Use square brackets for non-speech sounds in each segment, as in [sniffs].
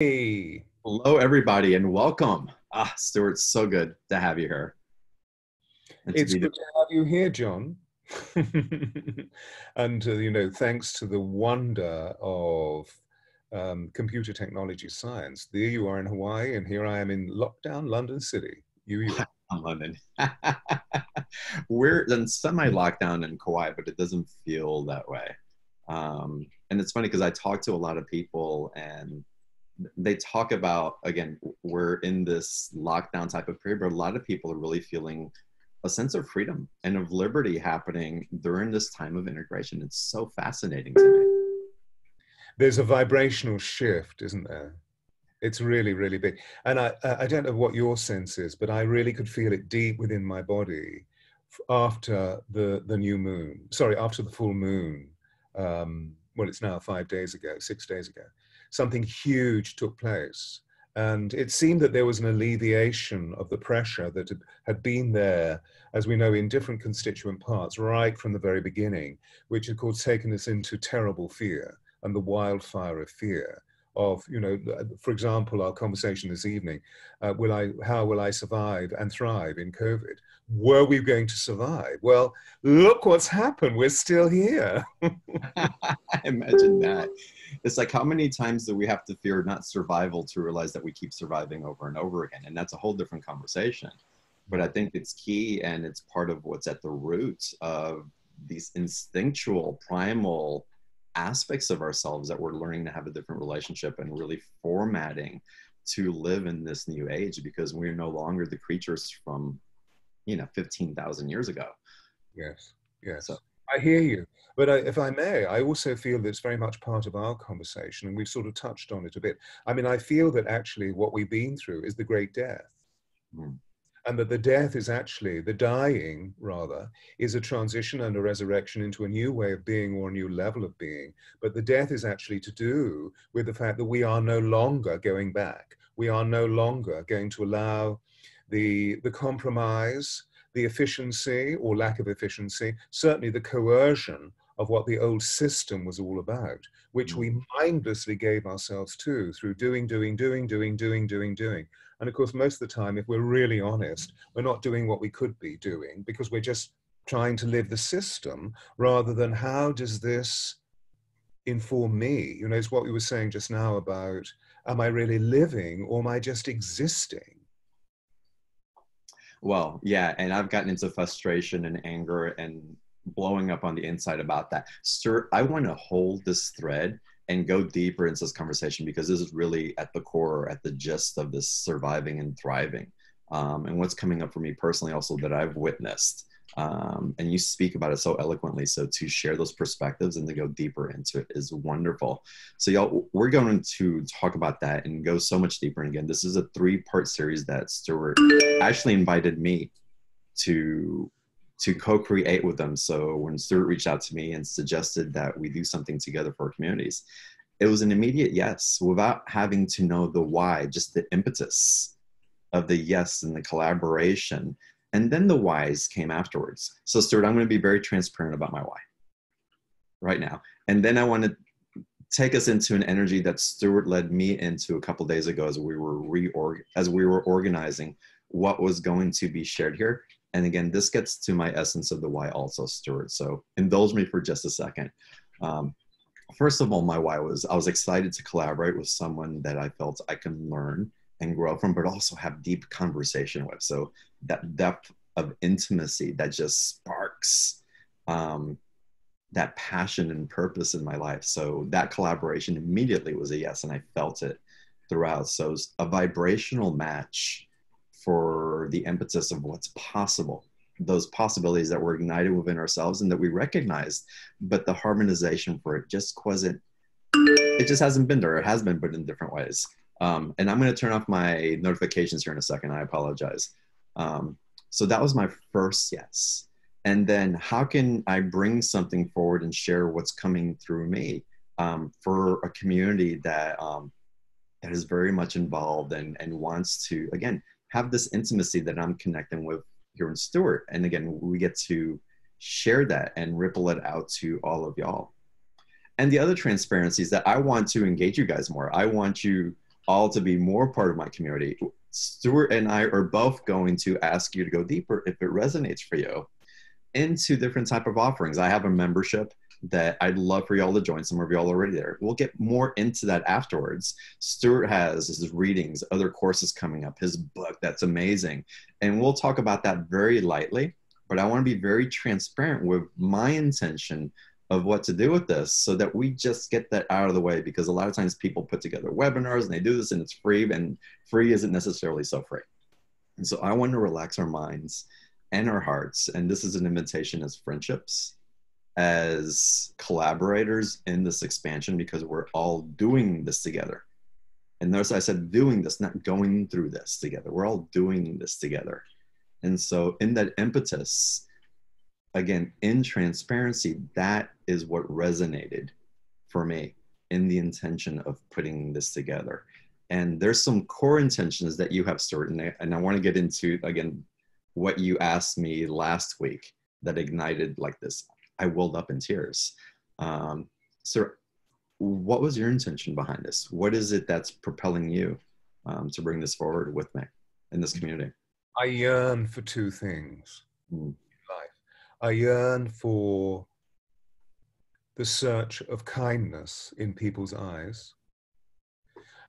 Hey. Hello, everybody, and welcome. Ah, Stewart, so good to have you here. And it's to good to have you here, John. [laughs] and, uh, you know, thanks to the wonder of um, computer technology science, there you are in Hawaii, and here I am in lockdown London City. You, you. [laughs] London. [laughs] We're in semi-lockdown in Kauai, but it doesn't feel that way. Um, and it's funny because I talk to a lot of people and they talk about again we're in this lockdown type of period but a lot of people are really feeling a sense of freedom and of liberty happening during this time of integration. It's so fascinating to me. There's a vibrational shift isn't there? It's really really big. And i i don't know what your sense is but i really could feel it deep within my body after the the new moon sorry after the full moon um well it's now five days ago six days ago something huge took place. And it seemed that there was an alleviation of the pressure that had been there, as we know, in different constituent parts, right from the very beginning, which had, of course, taken us into terrible fear and the wildfire of fear of, you know, for example, our conversation this evening, uh, will I, how will I survive and thrive in COVID? Were we going to survive? Well, look what's happened. We're still here. [laughs] [laughs] I imagine that. It's like how many times do we have to fear not survival to realize that we keep surviving over and over again? And that's a whole different conversation. But I think it's key and it's part of what's at the root of these instinctual, primal aspects of ourselves that we're learning to have a different relationship and really formatting to live in this new age because we're no longer the creatures from you know 15,000 years ago yes yes so, I hear you. But I, if I may, I also feel that it's very much part of our conversation, and we've sort of touched on it a bit. I mean, I feel that actually what we've been through is the great death. Mm and that the death is actually, the dying rather, is a transition and a resurrection into a new way of being or a new level of being. But the death is actually to do with the fact that we are no longer going back. We are no longer going to allow the, the compromise, the efficiency or lack of efficiency, certainly the coercion of what the old system was all about, which we mm. mindlessly gave ourselves to through doing, doing, doing, doing, doing, doing, doing. And of course, most of the time, if we're really honest, we're not doing what we could be doing because we're just trying to live the system rather than how does this inform me? You know, it's what we were saying just now about am I really living or am I just existing? Well, yeah, and I've gotten into frustration and anger and blowing up on the inside about that. Sir, I want to hold this thread and go deeper into this conversation because this is really at the core, at the gist of this surviving and thriving. Um, and what's coming up for me personally also that I've witnessed. Um, and you speak about it so eloquently. So to share those perspectives and to go deeper into it is wonderful. So y'all, we're going to talk about that and go so much deeper. And again, this is a three-part series that Stewart actually invited me to to co-create with them. So when Stewart reached out to me and suggested that we do something together for our communities, it was an immediate yes without having to know the why, just the impetus of the yes and the collaboration. And then the whys came afterwards. So Stewart, I'm going to be very transparent about my why right now. And then I want to take us into an energy that Stewart led me into a couple days ago as we were reorg as we were organizing what was going to be shared here and again, this gets to my essence of the why also, Stewart. So indulge me for just a second. Um, first of all, my why was I was excited to collaborate with someone that I felt I can learn and grow from, but also have deep conversation with. So that depth of intimacy that just sparks um, that passion and purpose in my life. So that collaboration immediately was a yes, and I felt it throughout. So it a vibrational match for the impetus of what's possible those possibilities that were ignited within ourselves and that we recognized but the harmonization for it just wasn't it just hasn't been there. It has been but in different ways. Um, and i'm going to turn off my notifications here in a second. I apologize. Um, so that was my first yes. And then how can i bring something forward and share what's coming through me um, for a community that um, that is very much involved and, and wants to again have this intimacy that I'm connecting with here in Stewart. And again, we get to share that and ripple it out to all of y'all. And the other transparency is that I want to engage you guys more. I want you all to be more part of my community, Stewart and I are both going to ask you to go deeper if it resonates for you into different type of offerings. I have a membership that I'd love for y'all to join. Some of y'all already there. We'll get more into that afterwards. Stewart has his readings, other courses coming up, his book that's amazing. And we'll talk about that very lightly. But I want to be very transparent with my intention of what to do with this so that we just get that out of the way because a lot of times people put together webinars and they do this and it's free and free isn't necessarily so free. And so I want to relax our minds and our hearts. And this is an invitation as friendships, as collaborators in this expansion because we're all doing this together. And notice I said doing this, not going through this together. We're all doing this together. And so, in that impetus, again, in transparency, that is what resonated for me in the intention of putting this together. And there's some core intentions that you have, I, and I want to get into, again, what you asked me last week that ignited like this. I welled up in tears. Um, so, what was your intention behind this? What is it that's propelling you um, to bring this forward with me in this community? I yearn for two things mm. in life. I yearn for the search of kindness in people's eyes.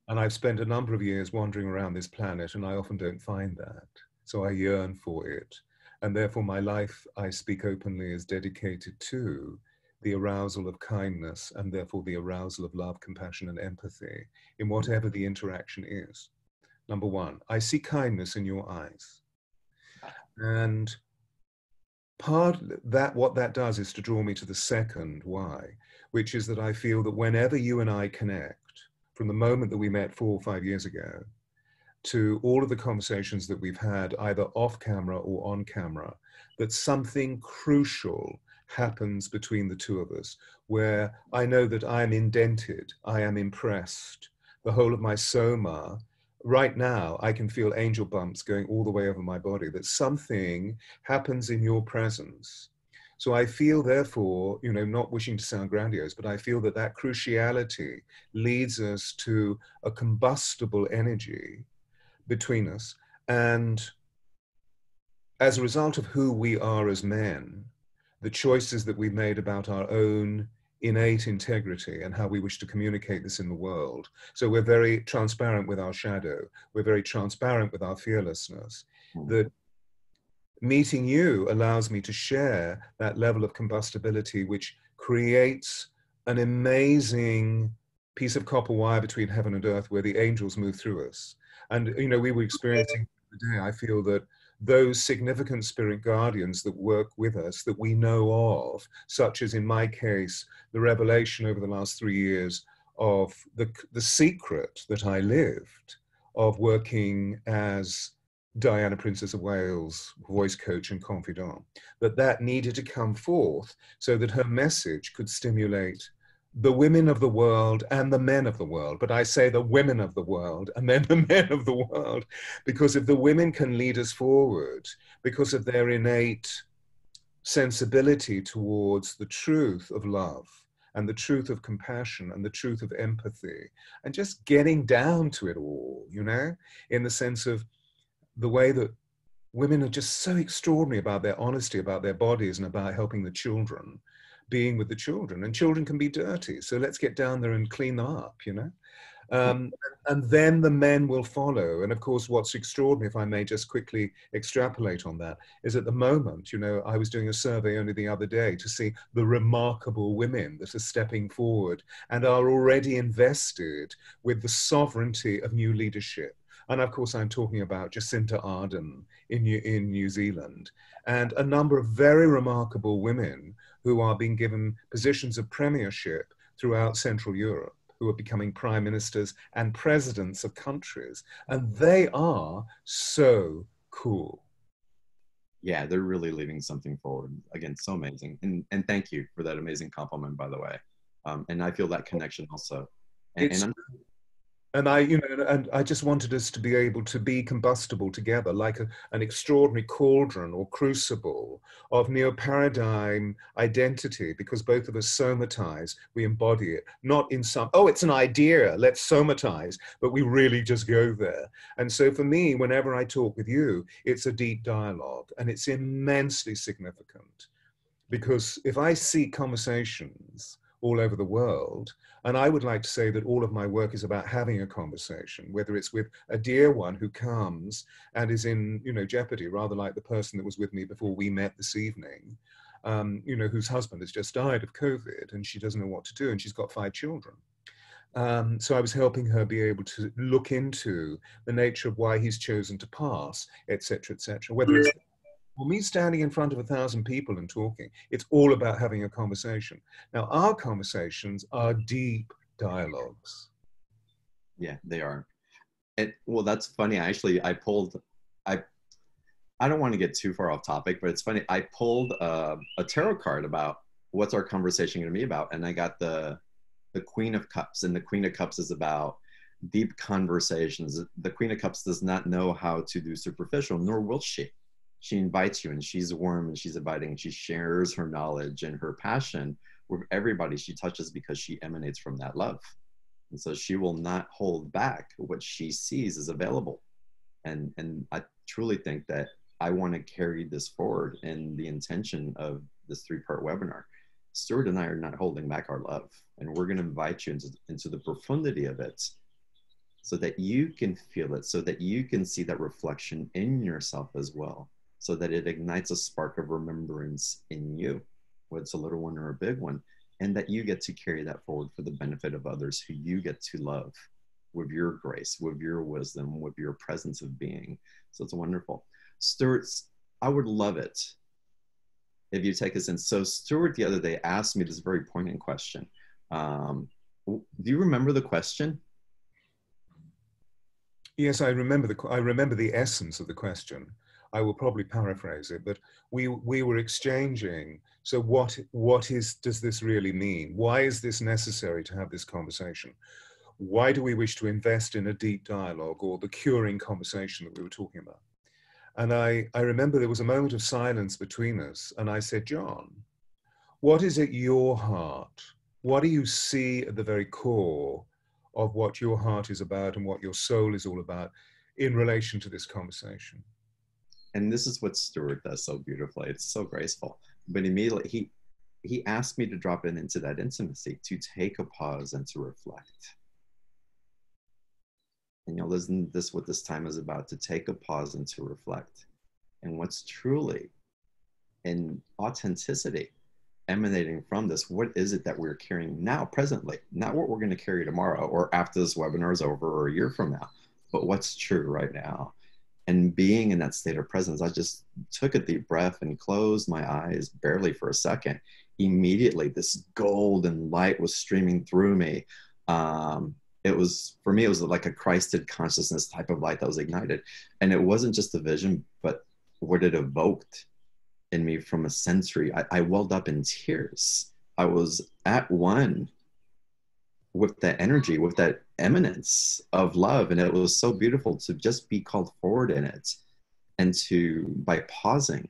And I've spent a number of years wandering around this planet, and I often don't find that. So I yearn for it. And therefore, my life, I speak openly, is dedicated to the arousal of kindness and therefore the arousal of love, compassion, and empathy in whatever the interaction is. Number one, I see kindness in your eyes. And part that what that does is to draw me to the second why, which is that I feel that whenever you and I connect, from the moment that we met four or five years ago, to all of the conversations that we've had, either off camera or on camera, that something crucial happens between the two of us, where I know that I am indented, I am impressed, the whole of my soma right now I can feel angel bumps going all the way over my body, that something happens in your presence. So I feel, therefore, you know, not wishing to sound grandiose, but I feel that that cruciality leads us to a combustible energy between us. And as a result of who we are as men, the choices that we've made about our own innate integrity and how we wish to communicate this in the world. So we're very transparent with our shadow. We're very transparent with our fearlessness. Mm. That meeting you allows me to share that level of combustibility, which creates an amazing piece of copper wire between heaven and earth where the angels move through us. And, you know, we were experiencing today, I feel that those significant spirit guardians that work with us that we know of, such as in my case, the revelation over the last three years of the, the secret that I lived of working as Diana, Princess of Wales, voice coach and confidant, that that needed to come forth so that her message could stimulate the women of the world and the men of the world, but I say the women of the world and then the [laughs] men of the world, because if the women can lead us forward, because of their innate sensibility towards the truth of love and the truth of compassion and the truth of empathy, and just getting down to it all, you know, in the sense of the way that women are just so extraordinary about their honesty about their bodies and about helping the children being with the children and children can be dirty so let's get down there and clean them up you know? Um, and then the men will follow and of course what's extraordinary if i may just quickly extrapolate on that is at the moment you know i was doing a survey only the other day to see the remarkable women that are stepping forward and are already invested with the sovereignty of new leadership. And of course, I'm talking about Jacinda Ardern in New, in New Zealand, and a number of very remarkable women who are being given positions of premiership throughout Central Europe, who are becoming prime ministers and presidents of countries. And they are so cool. Yeah, they're really leaving something forward. Again, so amazing. And, and thank you for that amazing compliment, by the way. Um, and I feel that connection also. And, and and I, you know, and I just wanted us to be able to be combustible together, like a, an extraordinary cauldron or crucible of neo-paradigm identity, because both of us somatize, we embody it, not in some, oh, it's an idea, let's somatize, but we really just go there. And so for me, whenever I talk with you, it's a deep dialogue, and it's immensely significant, because if I see conversations all over the world. And I would like to say that all of my work is about having a conversation, whether it's with a dear one who comes and is in, you know, jeopardy, rather like the person that was with me before we met this evening, um, you know, whose husband has just died of COVID and she doesn't know what to do and she's got five children. Um, so I was helping her be able to look into the nature of why he's chosen to pass, etc., etc. Whether it's well, me standing in front of a thousand people and talking, it's all about having a conversation. Now, our conversations are deep dialogues. Yeah, they are. And well, that's funny. Actually, I pulled, I, I don't want to get too far off topic, but it's funny. I pulled uh, a tarot card about what's our conversation going to be about, and I got the, the Queen of Cups, and the Queen of Cups is about deep conversations. The Queen of Cups does not know how to do superficial, nor will she she invites you and she's warm and she's inviting. And she shares her knowledge and her passion with everybody. She touches because she emanates from that love. And so she will not hold back. What she sees is available. And and i truly think that i want to carry this forward in the intention of this three part webinar. Stewart and i are not holding back our love and we're going to invite you into, into the profundity of it so that you can feel it so that you can see that reflection in yourself as well so that it ignites a spark of remembrance in you, whether it's a little one or a big one, and that you get to carry that forward for the benefit of others who you get to love with your grace, with your wisdom, with your presence of being. So it's wonderful. Stewart, I would love it if you take us in. So Stewart the other day asked me this very poignant question. Um, do you remember the question? Yes, I remember the I remember the essence of the question. I will probably paraphrase it, but we we were exchanging. So what what is does this really mean? Why is this necessary to have this conversation? Why do we wish to invest in a deep dialogue or the curing conversation that we were talking about? And I, I remember there was a moment of silence between us, and I said, John, what is at your heart? What do you see at the very core of what your heart is about and what your soul is all about in relation to this conversation? And this is what Stewart does so beautifully. It's so graceful. But immediately he he asked me to drop in into that intimacy, to take a pause and to reflect. And you know, isn't this what this time is about? To take a pause and to reflect. And what's truly in authenticity emanating from this, what is it that we're carrying now, presently? Not what we're going to carry tomorrow or after this webinar is over or a year from now, but what's true right now and being in that state of presence, I just took a deep breath and closed my eyes barely for a second. Immediately, this golden light was streaming through me. Um, it was for me, it was like a Christed consciousness type of light that was ignited, and it wasn't just a vision, but what it evoked in me from a sensory. I, I welled up in tears. I was at one with that energy, with that eminence of love. And it was so beautiful to just be called forward in it and to, by pausing,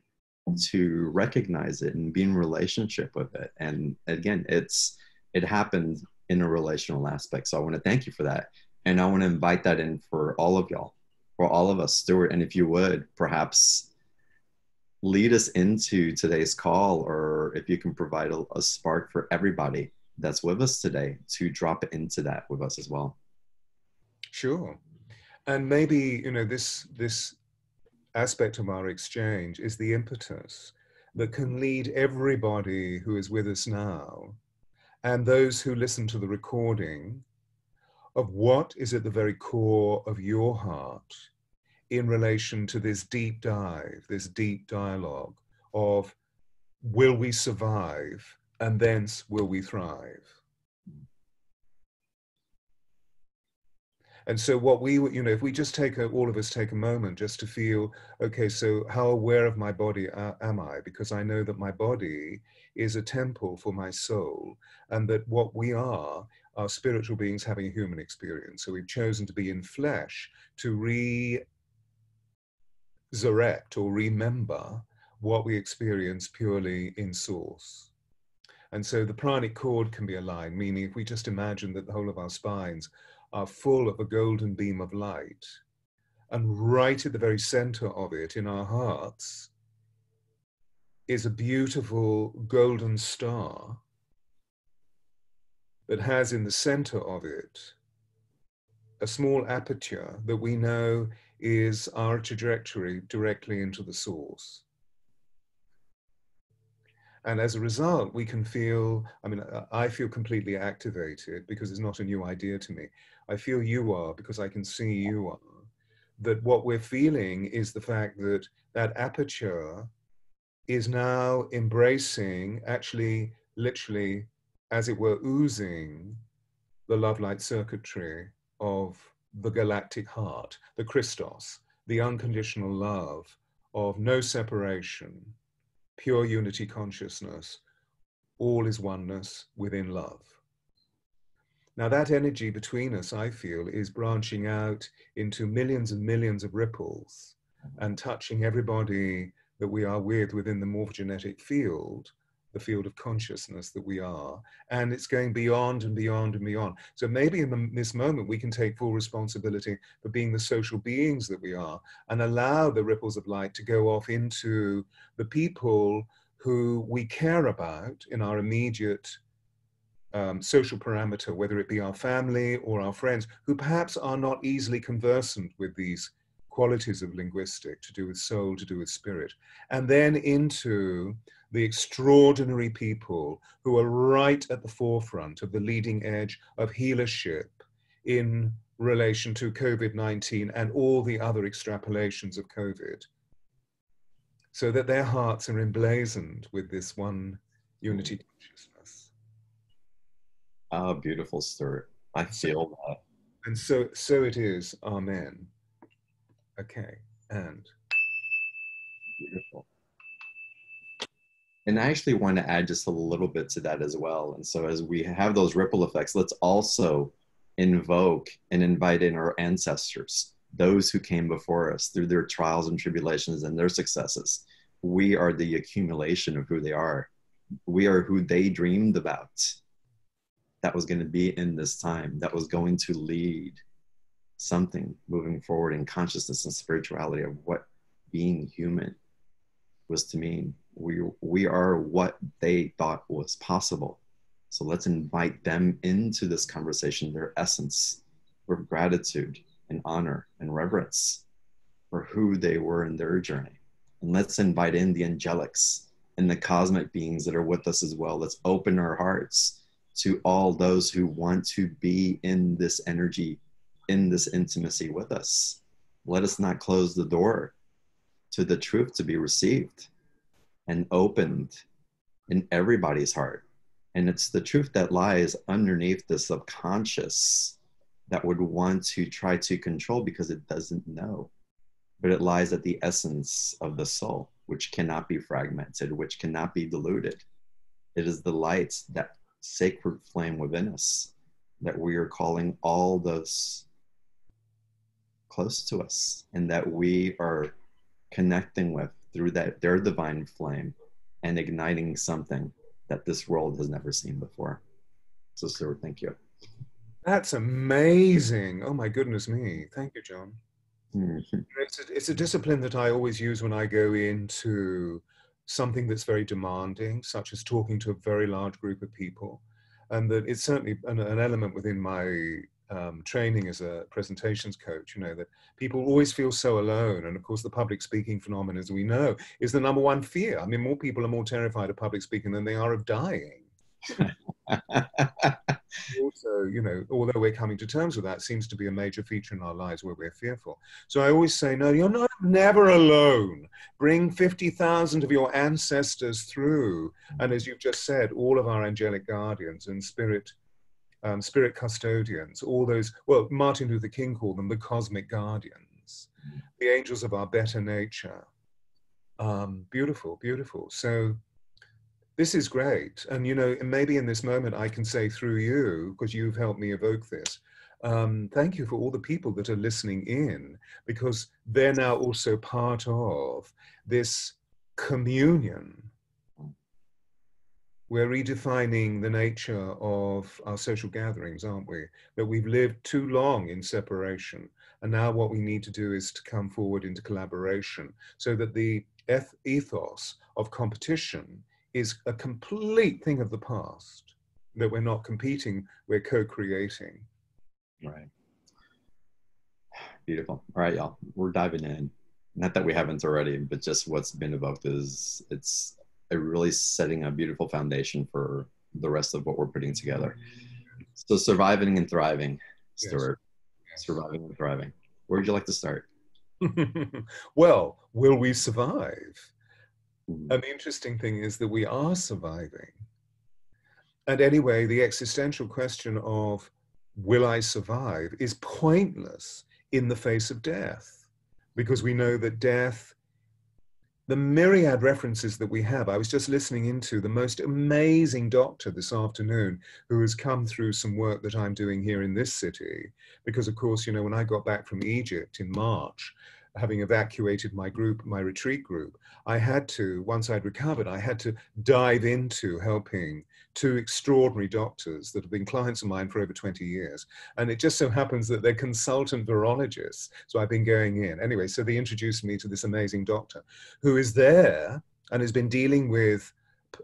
to recognize it and be in relationship with it. And again, it's, it happened in a relational aspect. So I want to thank you for that. And I want to invite that in for all of y'all, for all of us, Stewart. And if you would, perhaps lead us into today's call, or if you can provide a, a spark for everybody that's with us today to drop into that with us as well. Sure. And maybe, you know, this this aspect of our exchange is the impetus that can lead everybody who is with us now and those who listen to the recording of what is at the very core of your heart in relation to this deep dive, this deep dialogue of will we survive and thence will we thrive. And so what we, you know, if we just take a, all of us take a moment just to feel, okay, so how aware of my body am I? Because I know that my body is a temple for my soul and that what we are are spiritual beings having a human experience. So we've chosen to be in flesh to resurrect or remember what we experience purely in source. And so the pranic cord can be aligned, meaning if we just imagine that the whole of our spines are full of a golden beam of light, and right at the very center of it in our hearts is a beautiful golden star that has in the center of it a small aperture that we know is our trajectory directly into the source. And as a result, we can feel, I mean, uh, I feel completely activated because it's not a new idea to me. I feel you are because I can see you are. That what we're feeling is the fact that that aperture is now embracing, actually, literally, as it were, oozing the love light circuitry of the galactic heart, the Christos, the unconditional love of no separation, pure unity consciousness, all is oneness within love. Now, that energy between us, I feel, is branching out into millions and millions of ripples and touching everybody that we are with within the morphogenetic field, the field of consciousness that we are, and it's going beyond and beyond and beyond. So maybe in the, this moment we can take full responsibility for being the social beings that we are and allow the ripples of light to go off into the people who we care about in our immediate um, social parameter, whether it be our family or our friends, who perhaps are not easily conversant with these qualities of linguistic to do with soul, to do with spirit, and then into the extraordinary people who are right at the forefront of the leading edge of healership in relation to COVID 19 and all the other extrapolations of COVID, so that their hearts are emblazoned with this one unity consciousness. Ah, beautiful, sir. I feel that. And so, so it is. Amen. Okay, and beautiful. And I actually want to add just a little bit to that as well. And so, as we have those ripple effects, let's also invoke and invite in our ancestors, those who came before us through their trials and tribulations and their successes. We are the accumulation of who they are. We are who they dreamed about that was going to be in this time, that was going to lead something moving forward in consciousness and spirituality of what being human was to mean. We, we are what they thought was possible. So let's invite them into this conversation, their essence, with gratitude and honor and reverence for who they were in their journey. And let's invite in the angelics and the cosmic beings that are with us as well. Let's open our hearts to all those who want to be in this energy in this intimacy with us. Let us not close the door to the truth to be received and opened in everybody's heart. And it's the truth that lies underneath the subconscious that would want to try to control because it doesn't know. But it lies at the essence of the soul, which cannot be fragmented, which cannot be diluted. It is the light, that sacred flame within us, that we are calling all those close to us and that we are connecting with through that their divine flame and igniting something that this world has never seen before. So, sir, thank you. That's amazing. Oh my goodness me. Thank you, John. Mm-hmm. It's, a, it's a discipline that I always use when I go into something that's very demanding, such as talking to a very large group of people. And that it's certainly an, an element within my um, training as a presentations coach, you know, that people always feel so alone. And of course, the public speaking phenomenon, as we know, is the number one fear. I mean, more people are more terrified of public speaking than they are of dying. [laughs] also, you know, although we're coming to terms with that, seems to be a major feature in our lives where we're fearful. So I always say, no, you're not never alone. Bring 50,000 of your ancestors through. And as you've just said, all of our angelic guardians and spirit um, spirit custodians, all those, well, Martin Luther King called them the cosmic guardians, the angels of our better nature. Um, beautiful, beautiful. So this is great. And, you know, maybe in this moment I can say through you, because you've helped me evoke this, um, thank you for all the people that are listening in, because they're now also part of this communion. We're redefining the nature of our social gatherings, aren't we? That we've lived too long in separation. And now what we need to do is to come forward into collaboration so that the ethos of competition is a complete thing of the past, that we're not competing, we're co creating. Right. Beautiful. All right, y'all, we're diving in. Not that we haven't already, but just what's been evoked is it's a really setting a beautiful foundation for the rest of what we're putting together. So surviving and thriving, Stewart. Yes. Surviving and thriving. Where would you like to start? [laughs] well, will we survive? Mm-hmm. And the interesting thing is that we are surviving. And anyway, the existential question of will I survive is pointless in the face of death because we know that death, the myriad references that we have, I was just listening into the most amazing doctor this afternoon who has come through some work that I'm doing here in this city. Because, of course, you know, when I got back from Egypt in March, having evacuated my group, my retreat group, I had to, once I'd recovered, I had to dive into helping two extraordinary doctors that have been clients of mine for over 20 years. And it just so happens that they're consultant virologists. So I've been going in. Anyway, so they introduced me to this amazing doctor who is there and has been dealing with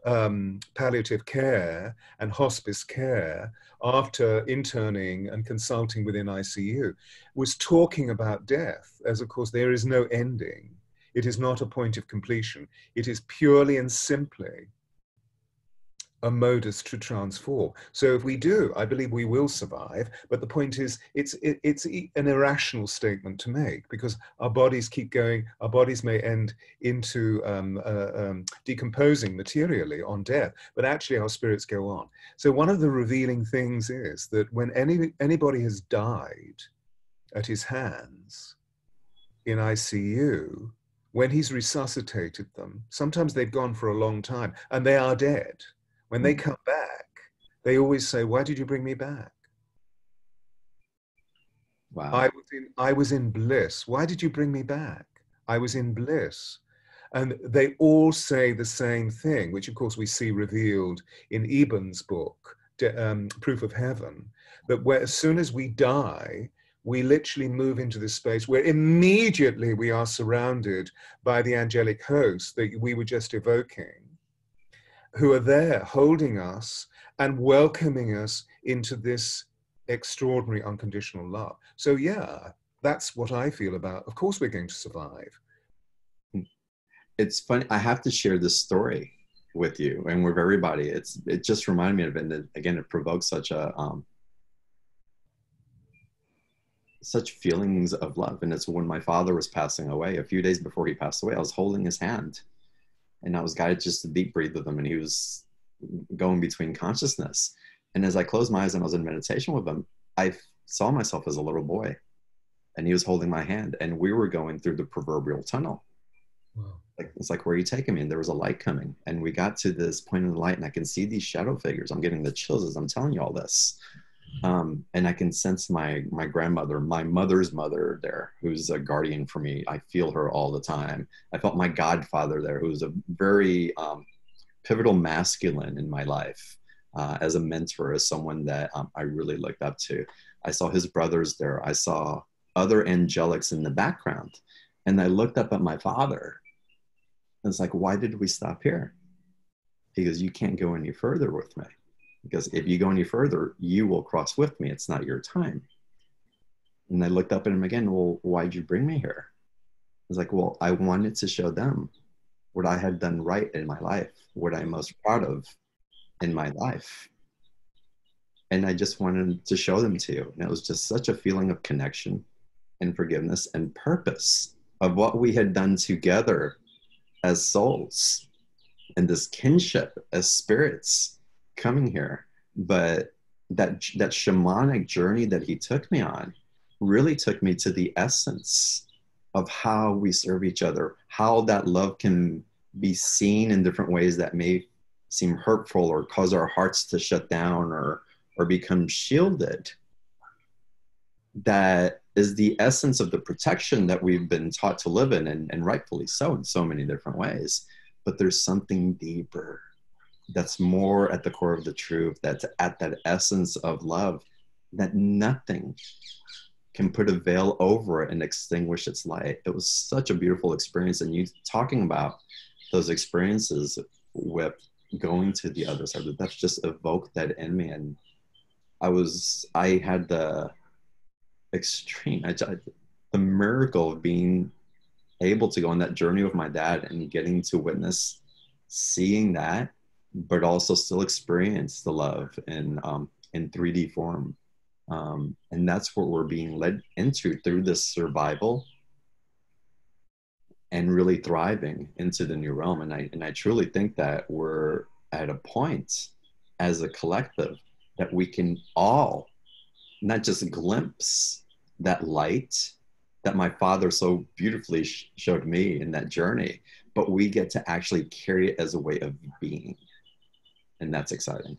um, palliative care and hospice care after interning and consulting within ICU was talking about death as, of course, there is no ending. It is not a point of completion. It is purely and simply a modus to transform. So if we do, I believe we will survive. But the point is, it's it, it's an irrational statement to make because our bodies keep going. Our bodies may end into um, uh, um, decomposing materially on death, but actually our spirits go on. So one of the revealing things is that when any anybody has died at his hands in ICU, when he's resuscitated them, sometimes they've gone for a long time and they are dead when they mm. come back, they always say, Why did you bring me back? Wow. I was in, I was in bliss. Why did you bring me back? I was in bliss. And they all say the same thing, which of course we see revealed in Eben's book, um, Proof of Heaven, that where, as soon as we die, we literally move into this space where immediately we are surrounded by the angelic host that we were just evoking who are there holding us and welcoming us into this extraordinary unconditional love. So, yeah, that's what I feel about. Of course, we're going to survive. It's funny. I have to share this story with you and with everybody. It's it just reminded me of it. And again, it provokes such a um, such feelings of love. And it's when my father was passing away. A few days before he passed away, I was holding his hand and I was guided just to deep breathe with him, and he was going between consciousness. And as I closed my eyes and I was in meditation with him, I saw myself as a little boy, and he was holding my hand, and we were going through the proverbial tunnel. Wow. Like it's like where are you taking me? And there was a light coming, and we got to this point in the light, and I can see these shadow figures. I'm getting the chills as I'm telling you all this um, and I can sense my my grandmother, my mother's mother there, who's a guardian for me. I feel her all the time. I felt my godfather there, who's a very um, pivotal masculine in my life, uh, as a mentor, as someone that um, I really looked up to. I saw his brothers there. I saw other angelics in the background, and I looked up at my father. It's like, why did we stop here? He goes, you can't go any further with me because if you go any further, you will cross with me. It's not your time. And I looked up at him again. Well, why'd you bring me here? I was like, well, I wanted to show them what I had done right in my life, what I'm most proud of in my life. And I just wanted to show them to you. And it was just such a feeling of connection and forgiveness and purpose of what we had done together as souls and this kinship as spirits coming here, but that that shamanic journey that he took me on really took me to the essence of how we serve each other, how that love can be seen in different ways that may seem hurtful or cause our hearts to shut down or or become shielded. That is the essence of the protection that we've been taught to live in and, and rightfully so in so many different ways. But there's something deeper that's more at the core of the truth that's at that essence of love that nothing can put a veil over it and extinguish its light. It was such a beautiful experience and you talking about those experiences with going to the other side that's just evoked that in me and i was i had the extreme I, the miracle of being able to go on that journey with my dad and getting to witness seeing that but also still experience the love in um, in 3d form um, and that's what we're being led into through this survival and really thriving into the new realm and i and i truly think that we're at a point as a collective that we can all not just glimpse that light that my father so beautifully sh- showed me in that journey, but we get to actually carry it as a way of being. And that's exciting.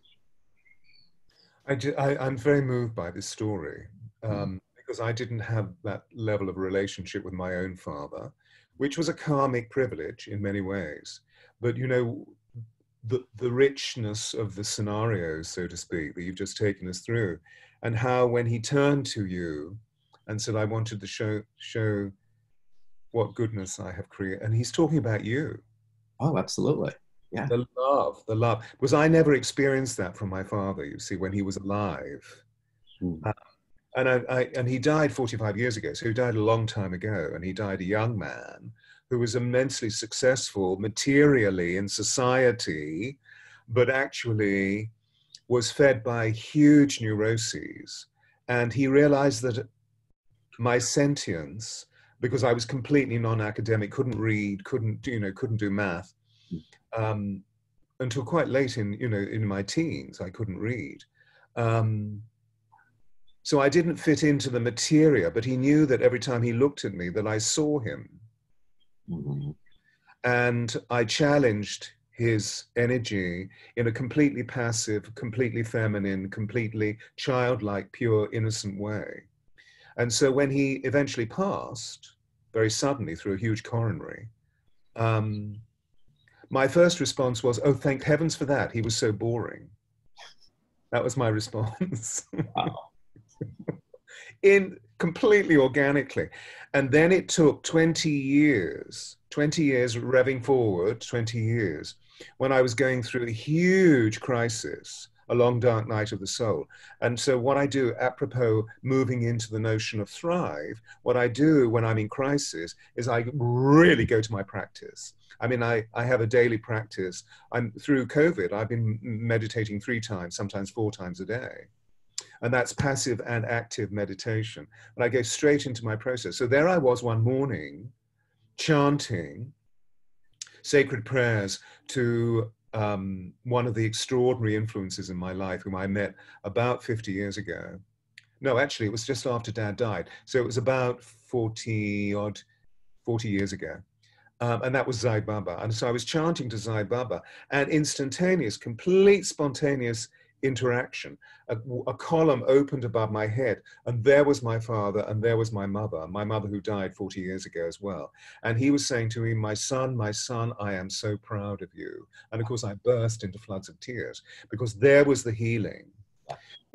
I, I, am very moved by this story um, mm because I didn't have that level of relationship with my own father, which was a karmic privilege in many ways. But you know, the, the richness of the scenarios, so to speak, that you've just taken us through, and how when he turned to you and said, I wanted to show, show what goodness I have created. And he's talking about you. Oh, absolutely. Yeah. The love, the love. Because I never experienced that from my father, you see, when he was alive. Mm. Uh, and, I, I, and he died 45 years ago. So he died a long time ago. And he died a young man who was immensely successful materially in society, but actually was fed by huge neuroses. And he realized that my sentience because I was completely non-academic, couldn't read, couldn't you know, couldn't do math, um, until quite late in you know in my teens. I couldn't read, um, so I didn't fit into the materia. But he knew that every time he looked at me, that I saw him, mm-hmm. and I challenged his energy in a completely passive, completely feminine, completely childlike, pure, innocent way. And so when he eventually passed, very suddenly through a huge coronary, um, my first response was, oh, thank heavens for that. He was so boring. That was my response. Wow. [laughs] In completely organically. And then it took 20 years, 20 years revving forward, 20 years, when I was going through a huge crisis a long dark night of the soul. And so, what I do, apropos moving into the notion of thrive, what I do when I'm in crisis is I really go to my practice. I mean, I, I have a daily practice. I'm through COVID, I've been meditating three times, sometimes four times a day. And that's passive and active meditation. And I go straight into my process. So there I was one morning chanting sacred prayers to um, one of the extraordinary influences in my life, whom I met about 50 years ago. No, actually, it was just after dad died. So it was about 40 odd, 40 years ago. Um, and that was Sai Baba. And so I was chanting to Sai Baba, and instantaneous, complete spontaneous interaction. A, a, column opened above my head, and there was my father, and there was my mother, my mother who died 40 years ago as well. And he was saying to me, My son, my son, I am so proud of you. And of course, I burst into floods of tears because there was the healing.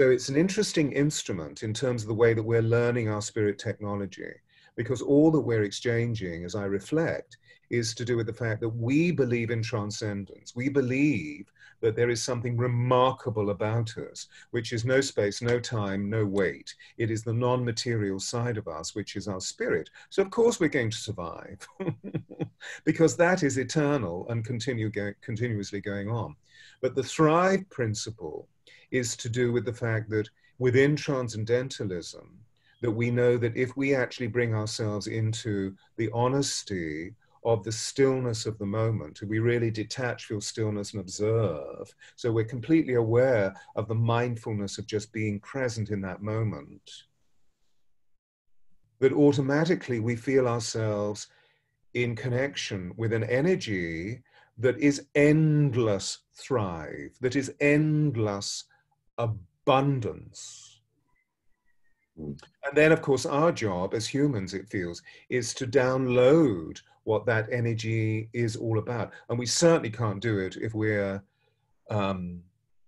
So it's an interesting instrument in terms of the way that we're learning our spirit technology, because all that we're exchanging, as I reflect, is to do with the fact that we believe in transcendence. We believe that there is something remarkable about us, which is no space, no time, no weight. It is the non material side of us, which is our spirit. So, of course, we're going to survive [laughs] because that is eternal and continue go- continuously going on. But the thrive principle is to do with the fact that within transcendentalism, that we know that if we actually bring ourselves into the honesty of the stillness of the moment. We really detach, feel stillness, and observe. So we're completely aware of the mindfulness of just being present in that moment. That automatically we feel ourselves in connection with an energy that is endless thrive, that is endless abundance. Mm. And then, of course, our job as humans, it feels, is to download what that energy is all about. And we certainly can't do it if we're um,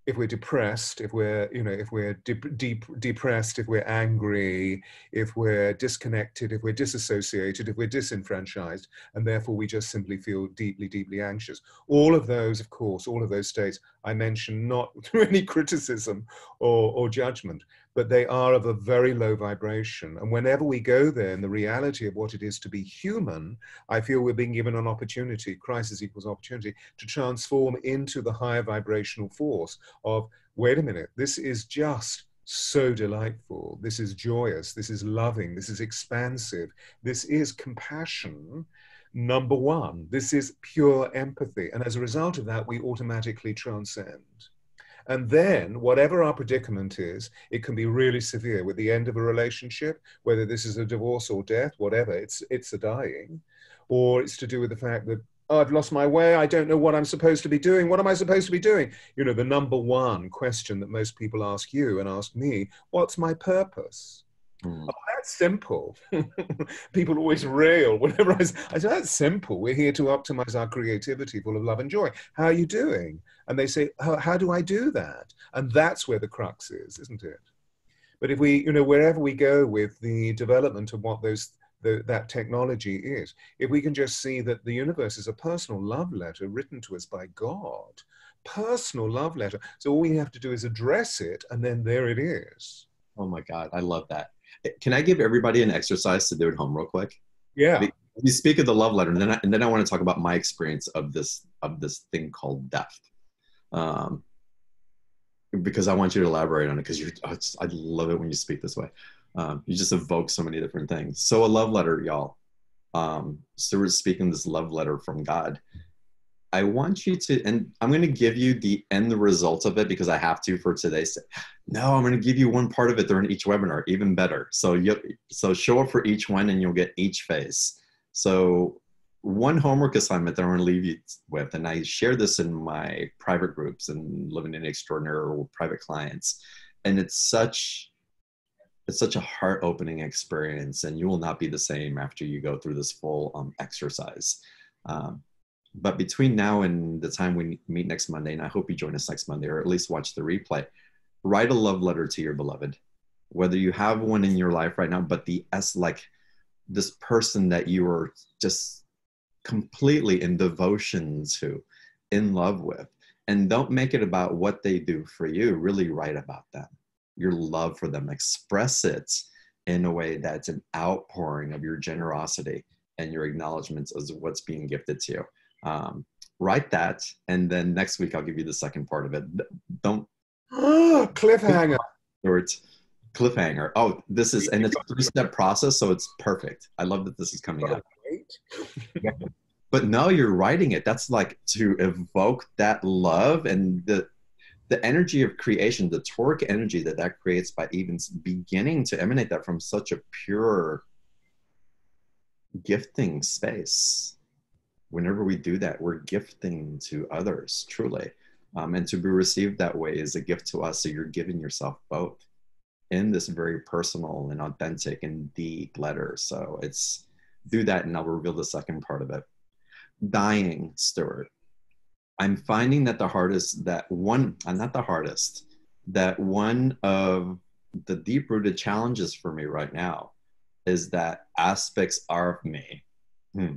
if we're depressed, if we're, you know, if we're deep, deep, depressed, if we're angry, if we're disconnected, if we're disassociated, if we're disenfranchised, and therefore we just simply feel deeply, deeply anxious. All of those, of course, all of those states I mention not [laughs] through any criticism or, or judgment, but they are of a very low vibration. And whenever we go there in the reality of what it is to be human, I feel we're being given an opportunity, crisis equals opportunity, to transform into the higher vibrational force of, wait a minute, this is just so delightful. This is joyous. This is loving. This is expansive. This is compassion. Number one, this is pure empathy. And as a result of that, we automatically transcend. And then, whatever our predicament is, it can be really severe with the end of a relationship, whether this is a divorce or death, whatever, it's, it's a dying, or it's to do with the fact that, oh, I've lost my way, I don't know what I'm supposed to be doing, what am I supposed to be doing? You know, the number one question that most people ask you and ask me, what's my purpose? Mm. Oh, that's simple. [laughs] People always rail whenever I, I say, that's simple. We're here to optimize our creativity full of love and joy. How are you doing? And they say, how, how do I do that? And that's where the crux is, isn't it? But if we, you know, wherever we go with the development of what those the, that technology is, if we can just see that the universe is a personal love letter written to us by God, personal love letter. So all we have to do is address it, and then there it is. Oh my God, I love that. Can I give everybody an exercise to do at home real quick? Yeah. You speak of the love letter, and then I, and then I want to talk about my experience of this of this thing called death, um, because I want you to elaborate on it. Because you, oh, I love it when you speak this way. Um, you just evoke so many different things. So a love letter, y'all. Um, so we're speaking this love letter from God. I want you to, and I'm going to give you the end result of it because I have to for today. No, I'm going to give you one part of it during each webinar, even better. So you, so show up for each one, and you'll get each phase. So one homework assignment that I'm going to leave you with, and I share this in my private groups and living in extraordinary or private clients, and it's such it's such a heart opening experience, and you will not be the same after you go through this full um, exercise. Um, but between now and the time we meet next Monday, and I hope you join us next Monday or at least watch the replay, write a love letter to your beloved. Whether you have one in your life right now, but the S like this person that you are just completely in devotion to, in love with. And don't make it about what they do for you. Really write about them, your love for them. Express it in a way that's an outpouring of your generosity and your acknowledgments as what's being gifted to you um, write that and then next week i'll give you the second part of it. Don't [gasps] cliffhanger. Or it's cliffhanger. Oh this is and it's a three-step process so it's perfect. I love that this is coming out [laughs] but no you're writing it. That's like to evoke that love and the the energy of creation the toric energy that that creates by even beginning to emanate that from such a pure gifting space whenever we do that, we're gifting to others truly. Um, and to be received that way is a gift to us. So you're giving yourself both in this very personal and authentic and deep letter. So it's do that, and I'll reveal the second part of it. Dying, Stewart. I'm finding that the hardest, that one, uh, not the hardest, that one of the deep rooted challenges for me right now is that aspects are of me. Hmm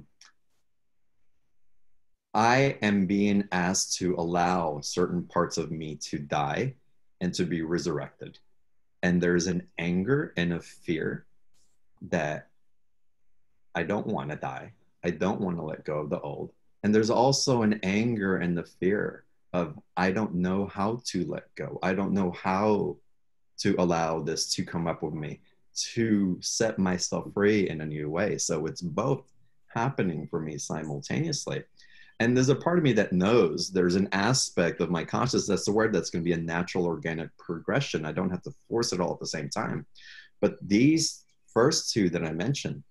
I am being asked to allow certain parts of me to die and to be resurrected. And there's an anger and a fear that I don't want to die. I don't want to let go of the old. And there's also an anger and the fear of I don't know how to let go. I don't know how to allow this to come up with me, to set myself free in a new way. So it's both happening for me simultaneously and there's a part of me that knows there's an aspect of my consciousness that's aware that's going to be a natural organic progression i don't have to force it all at the same time but these first two that i mentioned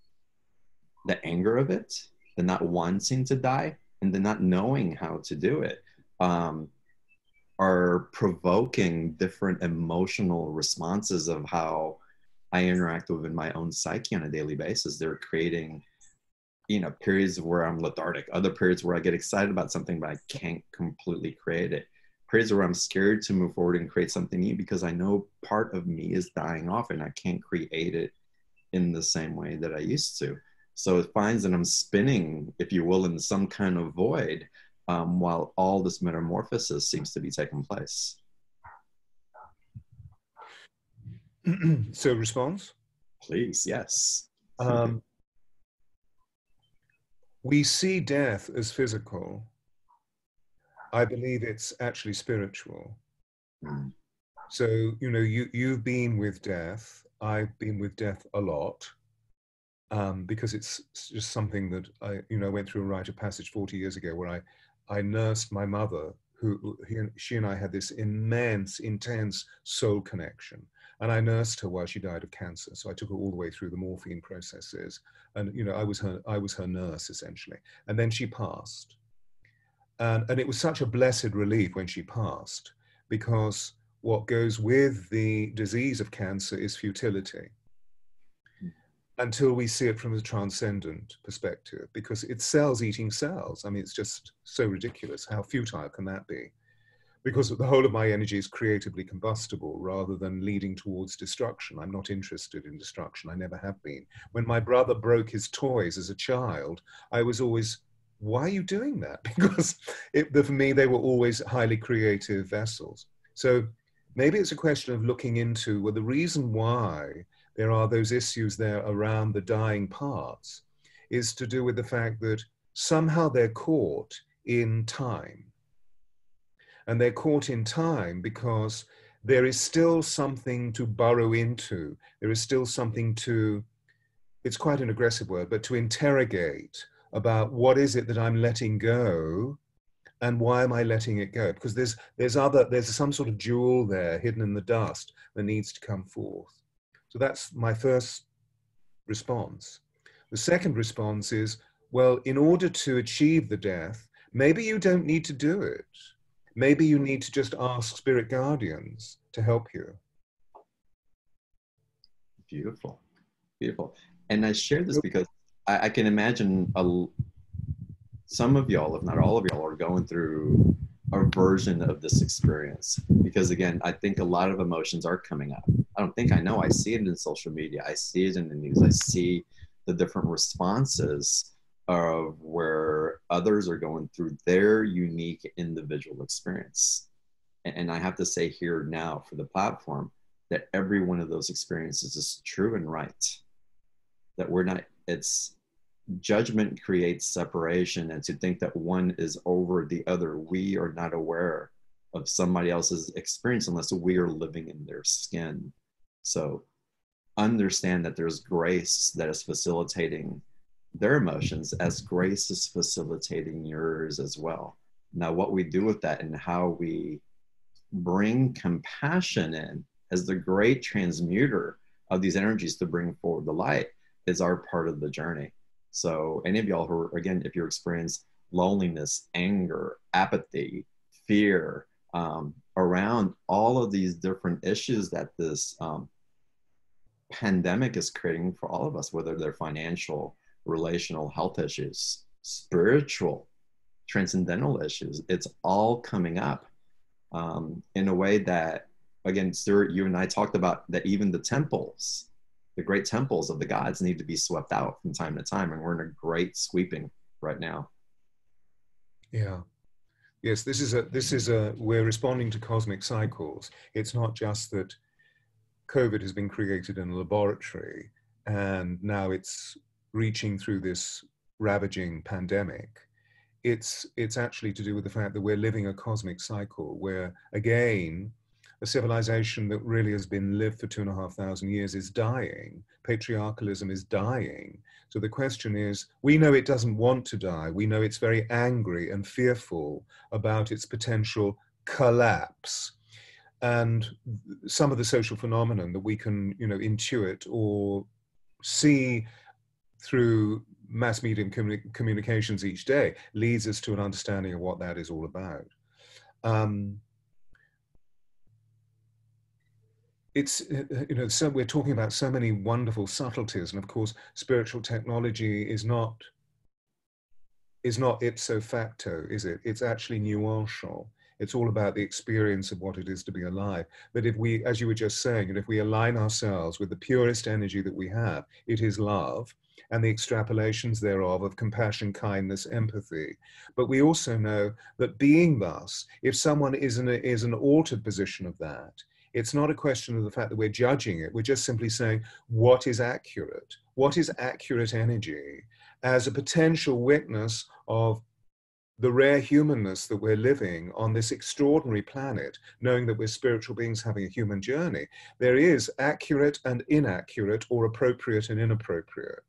the anger of it the not wanting to die and the not knowing how to do it um, are provoking different emotional responses of how I interact with in my own psyche on a daily basis. They're creating, you know, periods where I'm lethargic, other periods where I get excited about something, but I can't completely create it. Periods where I'm scared to move forward and create something new because I know part of me is dying off and I can't create it in the same way that I used to. So it finds that I'm spinning, if you will, in some kind of void um, while all this metamorphosis seems to be taking place. [clears throat] so, response? Please, yes. Um, we see death as physical. I believe it's actually spiritual. Mm. So, you know, you, you've been with death. I've been with death a lot um, because it's just something that I, you know, went through a rite of passage 40 years ago where I, I nursed my mother, who he, she and I had this immense, intense soul connection. And I nursed her while she died of cancer. So I took her all the way through the morphine processes. And, you know, I was her, I was her nurse essentially. And then she passed. And, and it was such a blessed relief when she passed because what goes with the disease of cancer is futility hmm. until we see it from a transcendent perspective because it's cells eating cells. I mean, it's just so ridiculous. How futile can that be? Because the whole of my energy is creatively combustible rather than leading towards destruction. I'm not interested in destruction. I never have been. When my brother broke his toys as a child, I was always, why are you doing that? [laughs] Because it, for me, they were always highly creative vessels. So maybe it's a question of looking into, well, the reason why there are those issues there around the dying parts is to do with the fact that somehow they're caught in time. And they're caught in time because there is still something to burrow into. There is still something to, it's quite an aggressive word, but to interrogate about what is it that I'm letting go and why am I letting it go? Because there's, there's other, there's some sort of jewel there hidden in the dust that needs to come forth. So that's my first response. The second response is, well, in order to achieve the death, maybe you don't need to do it. Maybe you need to just ask spirit guardians to help you. Beautiful, beautiful. And I share this because I, I can imagine a, some of y'all, if not all of y'all, are going through a version of this experience. Because again i think a lot of emotions are coming up. I don't think i know. I see it in social media. I see it in the news. I see the different responses of where others are going through their unique individual experience. And i have to say here now for the platform that every one of those experiences is true and right. That we're not it's judgment creates separation and to think that one is over the other we are not aware of somebody else's experience unless we are living in their skin. So understand that there's grace that is facilitating their emotions as grace is facilitating yours as well. Now what we do with that and how we bring compassion in as the great transmuter of these energies to bring forward the light is our part of the journey. So, any of y'all who, are, again, if you're experiencing loneliness, anger, apathy, fear, um, around all of these different issues that this um, pandemic is creating for all of us, whether they're financial, relational, health issues, spiritual, transcendental issues, it's all coming up um, in a way that, again, Stewart, you and I talked about that even the temples the great temples of the gods need to be swept out from time to time and we're in a great sweeping right now. Yeah. Yes this is a this is a we're responding to cosmic cycles. It's not just that covid has been created in a laboratory and now it's reaching through this ravaging pandemic it's it's actually to do with the fact that we're living a cosmic cycle where again a civilization that really has been lived for two and a half thousand years is dying. Patriarchalism is dying. So the question is we know it doesn't want to die. We know it's very angry and fearful about its potential collapse. And some of the social phenomenon that we can, you know, intuit or see through mass media communi- communications each day leads us to an understanding of what that is all about. Um, it's you know so we're talking about so many wonderful subtleties and of course spiritual technology is not is not ipso facto is it? It's actually nuancial. It's all about the experience of what it is to be alive. But if we as you were just saying and if we align ourselves with the purest energy that we have it is love and the extrapolations thereof of compassion, kindness, empathy. But we also know that being thus, if someone is in, a, is an altered position of that, it's not a question of the fact that we're judging it. We're just simply saying, what is accurate? What is accurate energy as a potential witness of the rare humanness that we're living on this extraordinary planet, knowing that we're spiritual beings having a human journey, there is accurate and inaccurate or appropriate and inappropriate.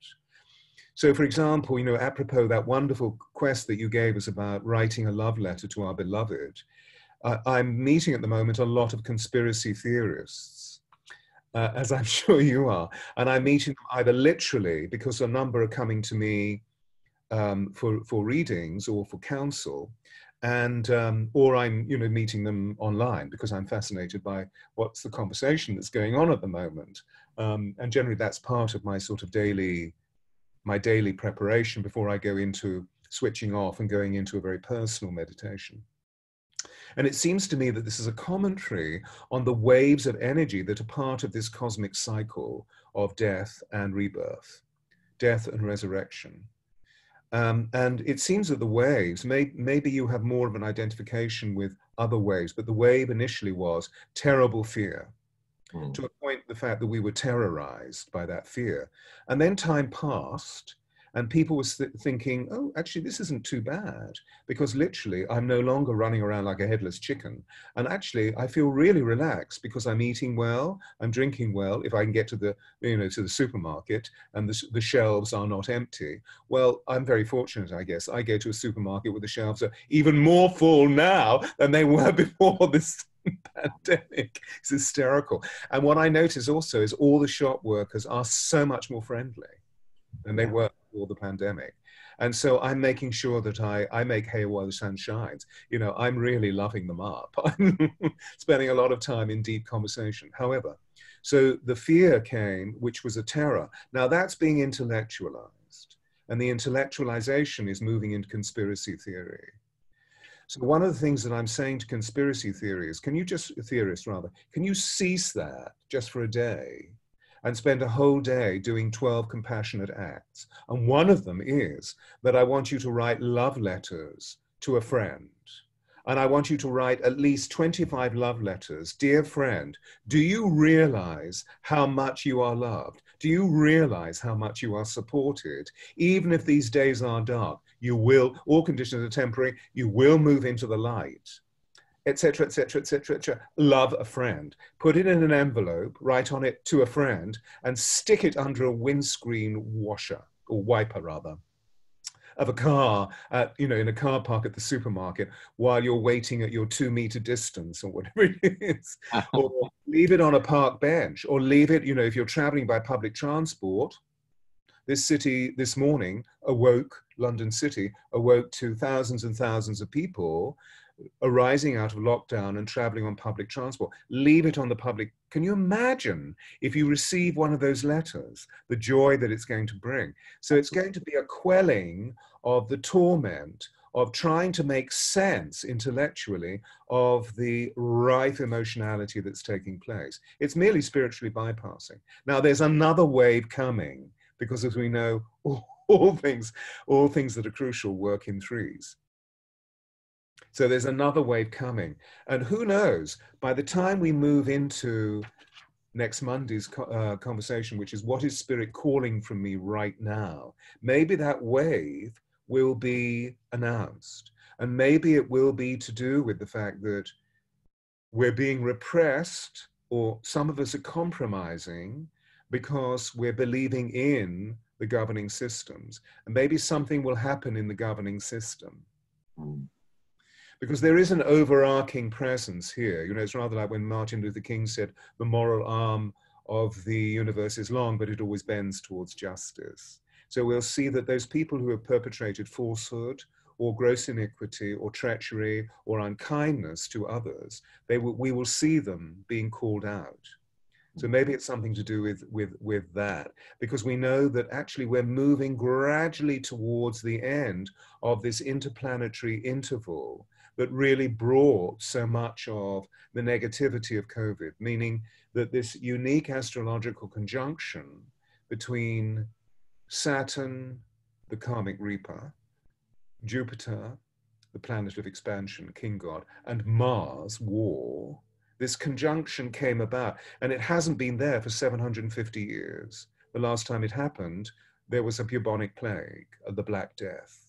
So, for example, you know, apropos that wonderful quest that you gave us about writing a love letter to our beloved, uh, I'm meeting at the moment a lot of conspiracy theorists, uh, as I'm [laughs] sure you are, and I'm meeting them either literally because a number are coming to me um, for for readings or for counsel, and um, or I'm you know meeting them online because I'm fascinated by what's the conversation that's going on at the moment, um, and generally that's part of my sort of daily my daily preparation before I go into switching off and going into a very personal meditation. And it seems to me that this is a commentary on the waves of energy that are part of this cosmic cycle of death and rebirth, death and resurrection. Um, and it seems that the waves, may, maybe you have more of an identification with other waves, but the wave initially was terrible fear. Mm. To a point, the fact that we were terrorized by that fear. And then time passed, and people were thinking, oh, actually, this isn't too bad because literally I'm no longer running around like a headless chicken. And actually, I feel really relaxed because I'm eating well, I'm drinking well. If I can get to the, you know, to the supermarket and the, the shelves are not empty, well, I'm very fortunate, I guess. I go to a supermarket where the shelves are even more full now than they were [laughs] before this [laughs] pandemic. It's hysterical. And what I notice also is all the shop workers are so much more friendly than they were before the pandemic. And so I'm making sure that I, I make hay while the sun shines. You know, I'm really loving them up. [laughs] I'm spending a lot of time in deep conversation. However, so the fear came, which was a terror. Now that's being intellectualized. And the intellectualization is moving into conspiracy theory. So one of the things that I'm saying to conspiracy theories, can you just, theorists rather, can you cease that just for a day? And spend a whole day doing 12 compassionate acts. And one of them is that I want you to write love letters to a friend. And I want you to write at least 25 love letters. Dear friend, do you realize how much you are loved? Do you realize how much you are supported? Even if these days are dark, you will, all conditions are temporary, you will move into the light etc., etc., etc., etc. Love a friend. Put it in an envelope, write on it to a friend, and stick it under a windscreen washer or wiper rather of a car, at, you know, in a car park at the supermarket while you're waiting at your two meter distance or whatever [laughs] it is, [laughs] or leave it on a park bench, or leave it, you know, if you're traveling by public transport. This city this morning awoke, London City awoke to thousands and thousands of people arising out of lockdown and traveling on public transport. Leave it on the public. Can you imagine if you receive one of those letters, the joy that it's going to bring? So it's going to be a quelling of the torment of trying to make sense intellectually of the rife emotionality that's taking place. It's merely spiritually bypassing. Now, there's another wave coming because, as we know, all, [laughs] all things, all things that are crucial work in threes. So there's another wave coming. And who knows, by the time we move into next Monday's uh, conversation, which is what is spirit calling from me right now, maybe that wave will be announced. And maybe it will be to do with the fact that we're being repressed, or some of us are compromising because we're believing in the governing systems. And maybe something will happen in the governing system. Mm because there is an overarching presence here. You know, it's rather like when Martin Luther King said, the moral arm of the universe is long, but it always bends towards justice. So we'll see that those people who have perpetrated falsehood or gross iniquity or treachery or unkindness to others, they will, we will see them being called out. So mm. maybe it's something to do with, with, with that, because we know that actually we're moving gradually towards the end of this interplanetary interval that really brought so much of the negativity of COVID, meaning that this unique astrological conjunction between Saturn, the karmic reaper, Jupiter, the planet of expansion, king god, and Mars, war, this conjunction came about, and it hasn't been there for 750 years. The last time it happened, there was a bubonic plague, uh, the Black Death.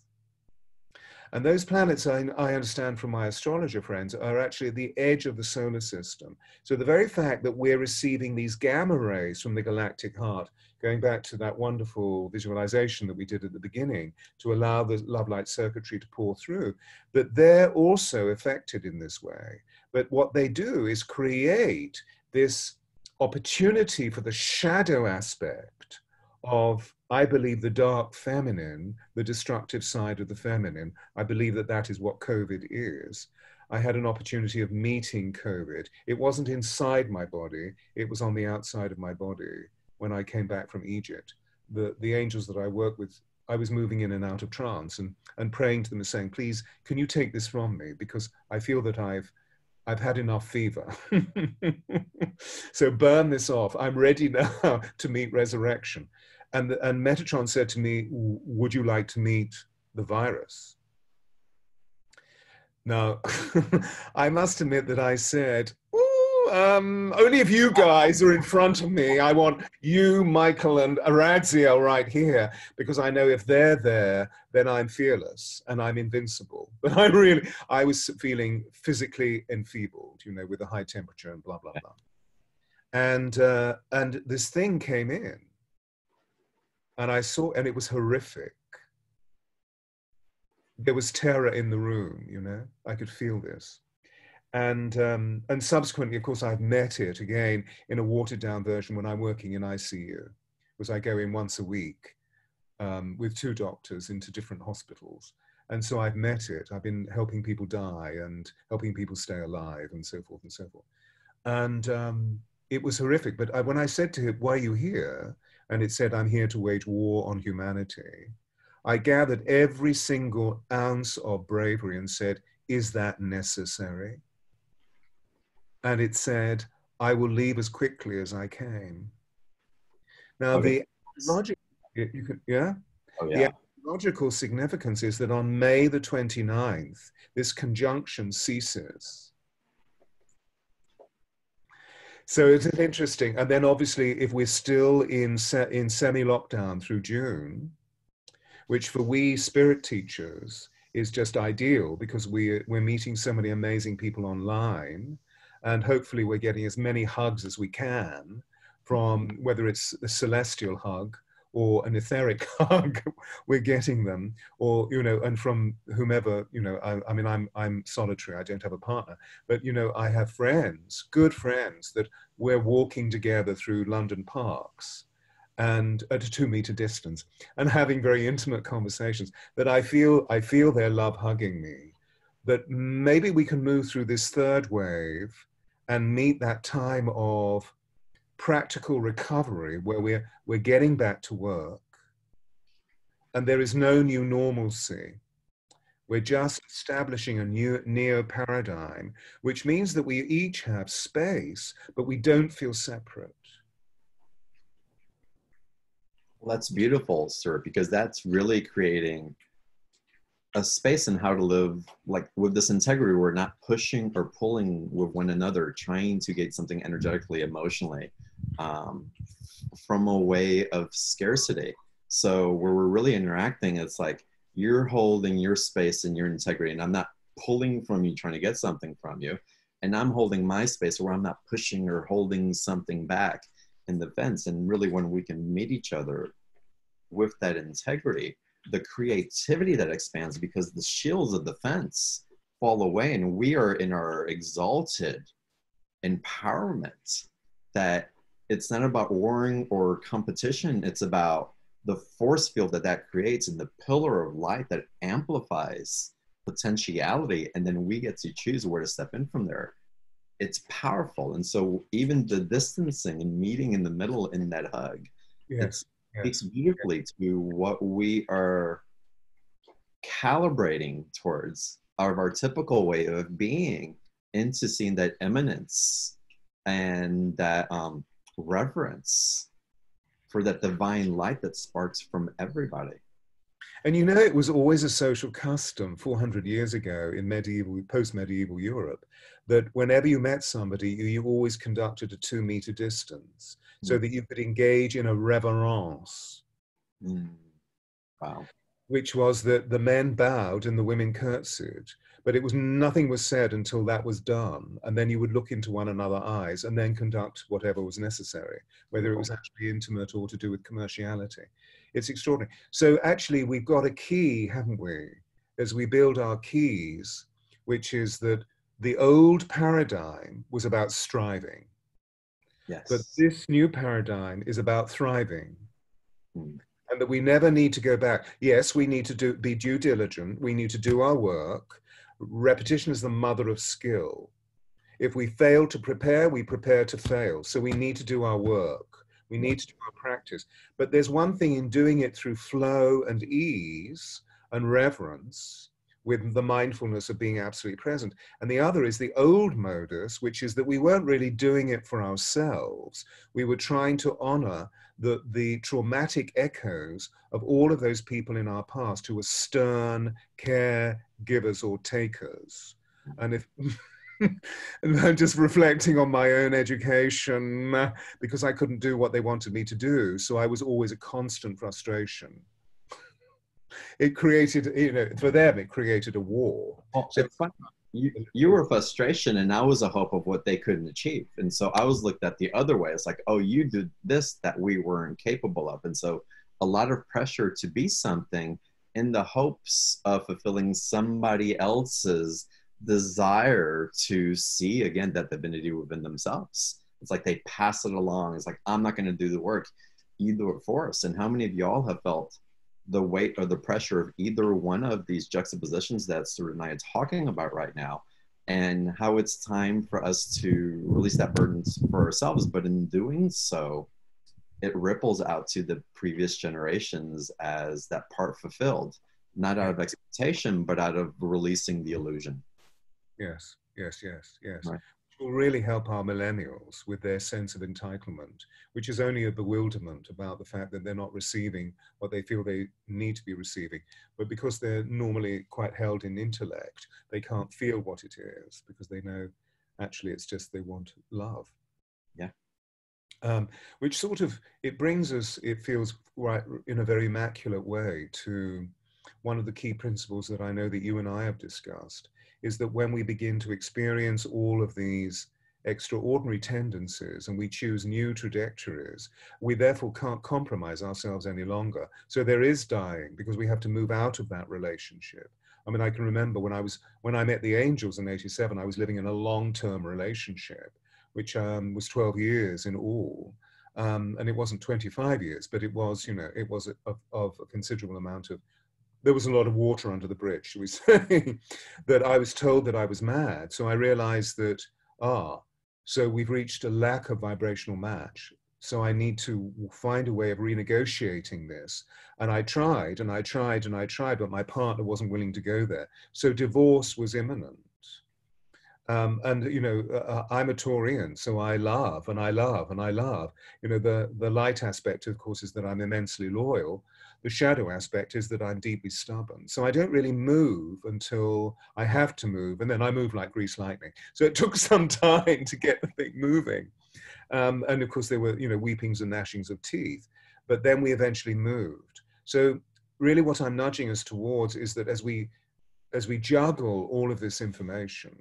And those planets, I, I, understand from my astrologer friends, are actually at the edge of the solar system. So the very fact that we're receiving these gamma rays from the galactic heart, going back to that wonderful visualization that we did at the beginning, to allow the love light circuitry to pour through, that they're also affected in this way. But what they do is create this opportunity for the shadow aspect of, I believe, the dark feminine, the destructive side of the feminine. I believe that that is what COVID is. I had an opportunity of meeting COVID. It wasn't inside my body, it was on the outside of my body when I came back from Egypt. The, the angels that I work with, I was moving in and out of trance and, and praying to them and saying, please, can you take this from me? Because I feel that I've I've had enough fever. [laughs] so burn this off. I'm ready now [laughs] to meet resurrection. And, and Metatron said to me, Would you like to meet the virus? Now, [laughs] I must admit that I said, um, only if you guys are in front of me. I want you, Michael, and Aradziel right here because I know if they're there, then I'm fearless and I'm invincible. [laughs] But I really, I was feeling physically enfeebled, you know, with a high temperature and blah blah blah. And uh, and this thing came in, and I saw, and it was horrific. There was terror in the room, you know. I could feel this and um, and subsequently, of course, I've met it again in a watered down version when I'm working in ICU, because I go in once a week um, with two doctors into different hospitals, and so I've met it. I've been helping people die and helping people stay alive and so forth and so forth, and um, it was horrific. But I, when I said to him, "Why are you here?" And it said, "I'm here to wage war on humanity," I gathered every single ounce of bravery and said, "Is that necessary?" and it said, I will leave as quickly as I came. Now, okay. the logic, you could, yeah? Oh, yeah. The logical significance is that on May the 29th, this conjunction ceases. So it's interesting. And then obviously, if we're still in, se- in semi lockdown through June, which for we spirit teachers is just ideal because we, we're meeting so many amazing people online and hopefully we're getting as many hugs as we can from whether it's a celestial hug or an etheric [laughs] hug we're getting them. Or you know and from whomever you know I, I, mean i'm i'm solitary i don't have a partner. But you know i have friends good friends that we're walking together through london parks and at a two meter distance and having very intimate conversations that i feel i feel their love hugging me. That maybe we can move through this third wave and meet that time of practical recovery where we're, we're getting back to work and there is no new normalcy. We're just establishing a new neo paradigm, which means that we each have space, but we don't feel separate. Well, that's beautiful, sir, because that's really creating a space in how to live like with this integrity we're not pushing or pulling with one another trying to get something energetically emotionally um, from a way of scarcity. So where we're really interacting it's like you're holding your space and your integrity and i'm not pulling from you trying to get something from you. And i'm holding my space where i'm not pushing or holding something back in the fence. And really when we can meet each other with that integrity the creativity that expands because the shields of the fence fall away and we are in our exalted empowerment that it's not about warring or competition it's about the force field that that creates and the pillar of light that amplifies potentiality and then we get to choose where to step in from there it's powerful and so even the distancing and meeting in the middle in that hug yes, it speaks beautifully yes. to what we are calibrating towards our, our typical way of being into seeing that eminence and that um, reverence for that divine light that sparks from everybody. And you know, it was always a social custom 400 years ago in medieval, post medieval Europe, that whenever you met somebody, you, you always conducted a two meter distance mm. so that you could engage in a reverence. Mm. Wow. Which was that the men bowed and the women curtsied but it was nothing was said until that was done and then you would look into one another's eyes and then conduct whatever was necessary whether it was actually intimate or to do with commerciality. It's extraordinary. So actually we've got a key haven't we as we build our keys which is that the old paradigm was about striving yes. but this new paradigm is about thriving. Mm and that we never need to go back. Yes, we need to do, be due diligent. We need to do our work repetition is the mother of skill. If we fail to prepare, we prepare to fail. So we need to do our work. We need to do our practice. But there's one thing in doing it through flow and ease and reverence with the mindfulness of being absolutely present. And the other is the old modus, which is that we weren't really doing it for ourselves. We were trying to honor the, the traumatic echoes of all of those people in our past who were stern, care givers or takers. And if [laughs] and I'm just reflecting on my own education because I couldn't do what they wanted me to do. So I was always a constant frustration. It created, you know, for them, it created a war. Oh, so, you, you were frustration and I was a hope of what they couldn't achieve. And so I was looked at the other way. It's like, oh, you did this that we weren't capable of. And so a lot of pressure to be something in the hopes of fulfilling somebody else's desire to see again that divinity within themselves. It's like they pass it along. It's like, I'm not going to do the work. You do it for us. And how many of y'all have felt the weight or the pressure of either one of these juxtapositions that Stewart and I are talking about right now, and how it's time for us to release that burden for ourselves. But in doing so, it ripples out to the previous generations as that part fulfilled, not out of expectation, but out of releasing the illusion. Yes, yes, yes, yes. Right will really help our millennials with their sense of entitlement, which is only a bewilderment about the fact that they're not receiving what they feel they need to be receiving. But because they're normally quite held in intellect, they can't feel what it is because they know actually it's just they want love. Yeah. Um, which sort of it brings us, it feels right in a very immaculate way to one of the key principles that I know that you and I have discussed, is that when we begin to experience all of these extraordinary tendencies and we choose new trajectories, we therefore can't compromise ourselves any longer. So there is dying because we have to move out of that relationship. I mean, I can remember when I was when I met the angels in '87, I was living in a long-term relationship, which um, was 12 years in all, um, and it wasn't 25 years, but it was, you know, it was of, of a considerable amount of there was a lot of water under the bridge, we [laughs] say, that I was told that I was mad. So I realized that, ah, so we've reached a lack of vibrational match. So I need to find a way of renegotiating this. And I tried and I tried and I tried, but my partner wasn't willing to go there. So divorce was imminent. Um, and you know, uh, uh I'm a Taurian, so I love and I love and I love. You know, the the light aspect, of course, is that I'm immensely loyal, the shadow aspect is that I'm deeply stubborn. So I don't really move until I have to move, and then I move like grease lightning. So it [laughs] took some time to get the thing moving. Um, and of course, there were, you know, weepings and gnashings of teeth. But then we eventually moved. So really what I'm nudging us towards is that as we as we juggle all of this information,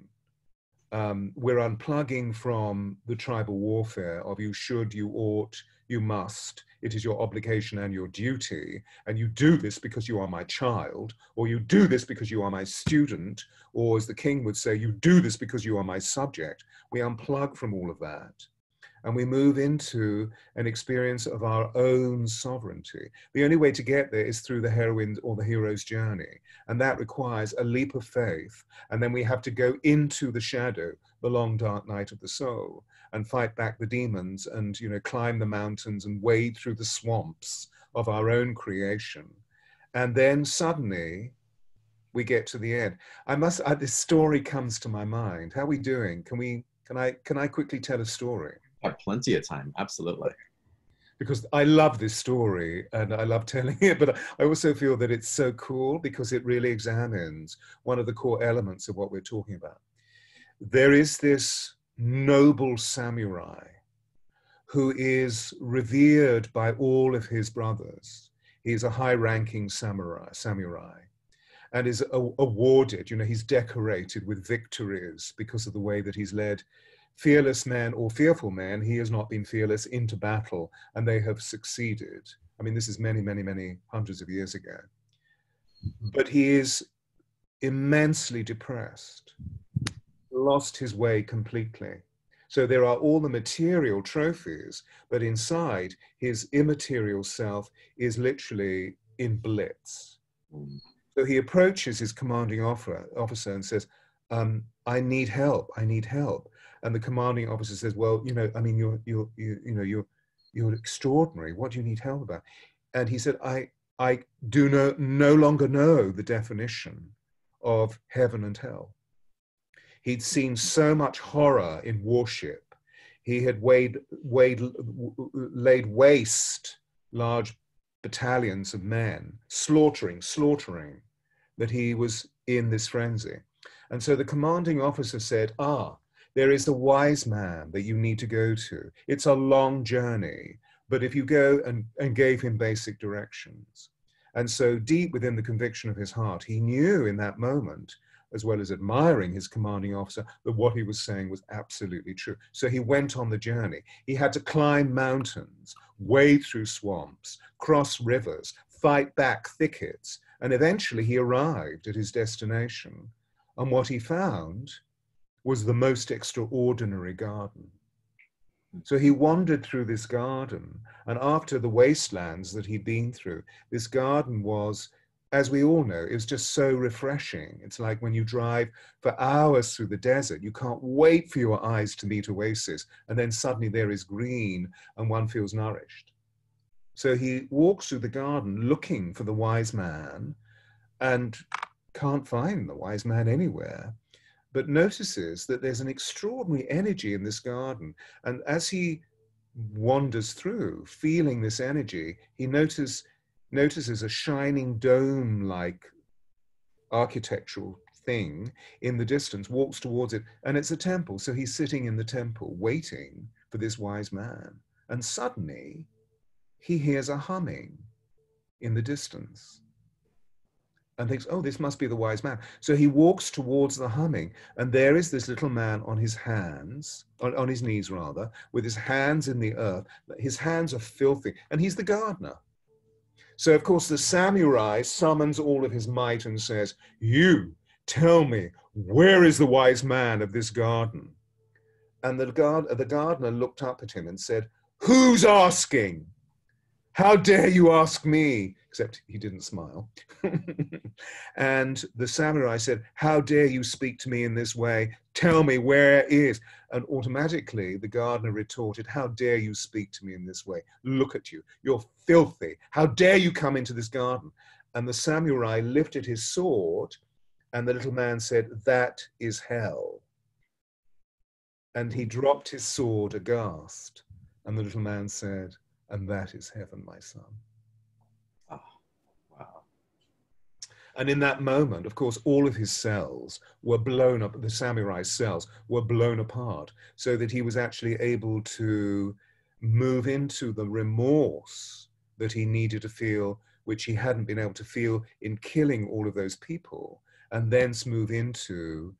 um, we're unplugging from the tribal warfare of you should, you ought, you must, it is your obligation and your duty, and you do this because you are my child, or you do this because you are my student, or as the king would say, you do this because you are my subject. We unplug from all of that. and we move into an experience of our own sovereignty. The only way to get there is through the heroine or the hero's journey, and that requires a leap of faith. And then we have to go into the shadow, the long dark night of the soul, and fight back the demons, and you know climb the mountains and wade through the swamps of our own creation. And then suddenly we get to the end. I must. Uh, this story comes to my mind. How are we doing? Can we? Can I? Can I quickly tell a story? Have plenty of time. Absolutely. Because I love this story and I love [laughs] telling it, but I also feel that it's so cool because it really examines one of the core elements of what we're talking about. There is this noble samurai who is revered by all of his brothers. He is a high-ranking samurai, samurai, and is awarded. You know, he's decorated with victories because of the way that he's led fearless men or fearful men, he has not been fearless into battle, and they have succeeded. I mean, this is many, many, many hundreds of years ago. But he is immensely depressed, lost his way completely. So there are all the material trophies, but inside his immaterial self is literally in blitz. So he approaches his commanding officer and says, um, I need help, I need help and the commanding officer says, "Well, you know, I mean, you're you're you, you know you're you're extraordinary. What do you need help about?" And he said, "I I do no no longer know the definition of heaven and hell. He'd seen so much horror in worship. He had weighed, weighed, laid waste large battalions of men, slaughtering, slaughtering, that he was in this frenzy. And so the commanding officer said, Ah, there is a wise man that you need to go to. It's a long journey, but if you go and, and gave him basic directions. And so, deep within the conviction of his heart, he knew in that moment, as well as admiring his commanding officer, that what he was saying was absolutely true. So he went on the journey. He had to climb mountains, wade through swamps, cross rivers, fight back thickets, and eventually he arrived at his destination. And what he found was the most extraordinary garden. So he wandered through this garden, and after the wastelands that he'd been through, this garden was, as we all know, it was just so refreshing. It's like when you drive for hours through the desert, you can't wait for your eyes to meet oasis, and then suddenly there is green and one feels nourished. So he walks through the garden looking for the wise man and can't find the wise man anywhere but notices that there's an extraordinary energy in this garden. And as he wanders through, feeling this energy, he notice, notices a shining dome like architectural thing in the distance, walks towards it, and it's a temple. So he's sitting in the temple waiting for this wise man. And suddenly he hears a humming in the distance and thinks, oh, this must be the wise man. So he walks towards the humming, and there is this little man on his hands, on, on his knees rather, with his hands in the earth. His hands are filthy, and he's the gardener. So, of course, the samurai summons all of his might and says, You tell me, where is the wise man of this garden? And the, guard, the gardener looked up at him and said, Who's asking? How dare you ask me? Except he didn't smile. [laughs] and the samurai said, How dare you speak to me in this way? Tell me where is. And automatically the gardener retorted, How dare you speak to me in this way? Look at you. You're filthy. How dare you come into this garden? And the samurai lifted his sword, and the little man said, That is hell. And he dropped his sword aghast. And the little man said, And that is heaven, my son. And in that moment, of course, all of his cells were blown up, the samurai's cells were blown apart, so that he was actually able to move into the remorse that he needed to feel, which he hadn't been able to feel in killing all of those people, and thence move into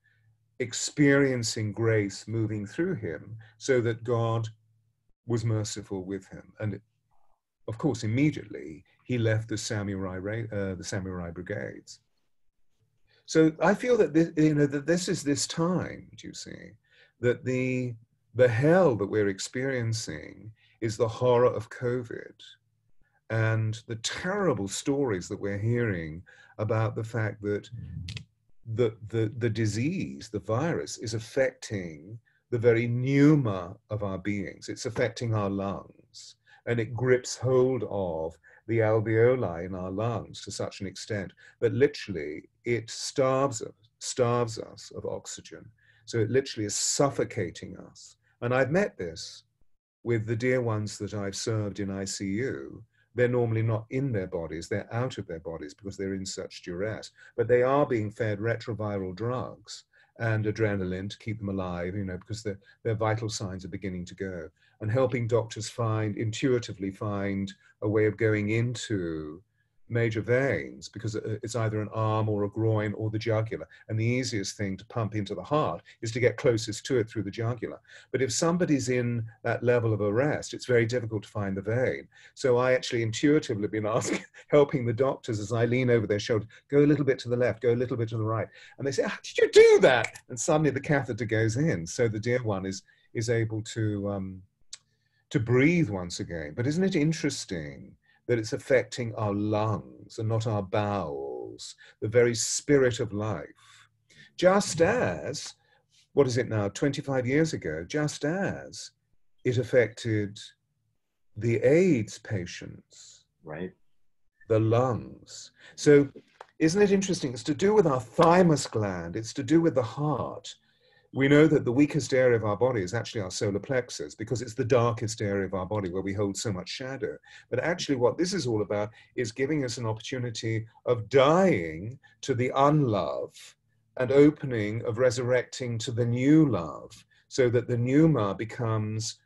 experiencing grace moving through him so that God was merciful with him. And of course, immediately he left the samurai, uh, the samurai brigades. So I feel that this, you know that this is this time, do you see, that the the hell that we're experiencing is the horror of COVID and the terrible stories that we're hearing about the fact that the, the, the disease, the virus, is affecting the very pneuma of our beings. It's affecting our lungs and it grips hold of the alveoli in our lungs to such an extent that literally it starves us, starves us of oxygen. So it literally is suffocating us. And I've met this with the dear ones that I've served in ICU they're normally not in their bodies, they're out of their bodies because they're in such duress. But they are being fed retroviral drugs and adrenaline to keep them alive, you know, because their, their vital signs are beginning to go. And helping doctors find, intuitively find a way of going into major veins because it's either an arm or a groin or the jugular. And the easiest thing to pump into the heart is to get closest to it through the jugular. But if somebody's in that level of arrest, it's very difficult to find the vein. So I actually intuitively been [laughs] asking, helping the doctors as I lean over their shoulder, go a little bit to the left, go a little bit to the right. And they say, how did you do that? And suddenly the catheter goes in. So the dear one is, is able to, um, to breathe once again. But isn't it interesting that it's affecting our lungs and not our bowels, the very spirit of life. Just as, what is it now, 25 years ago, just as it affected the AIDS patients. Right. The lungs. So, isn't it interesting? It's to do with our thymus gland, it's to do with the heart we know that the weakest area of our body is actually our solar plexus because it's the darkest area of our body where we hold so much shadow. But actually, what this is all about is giving us an opportunity of dying to the unlove and opening of resurrecting to the new love so that the pneuma becomes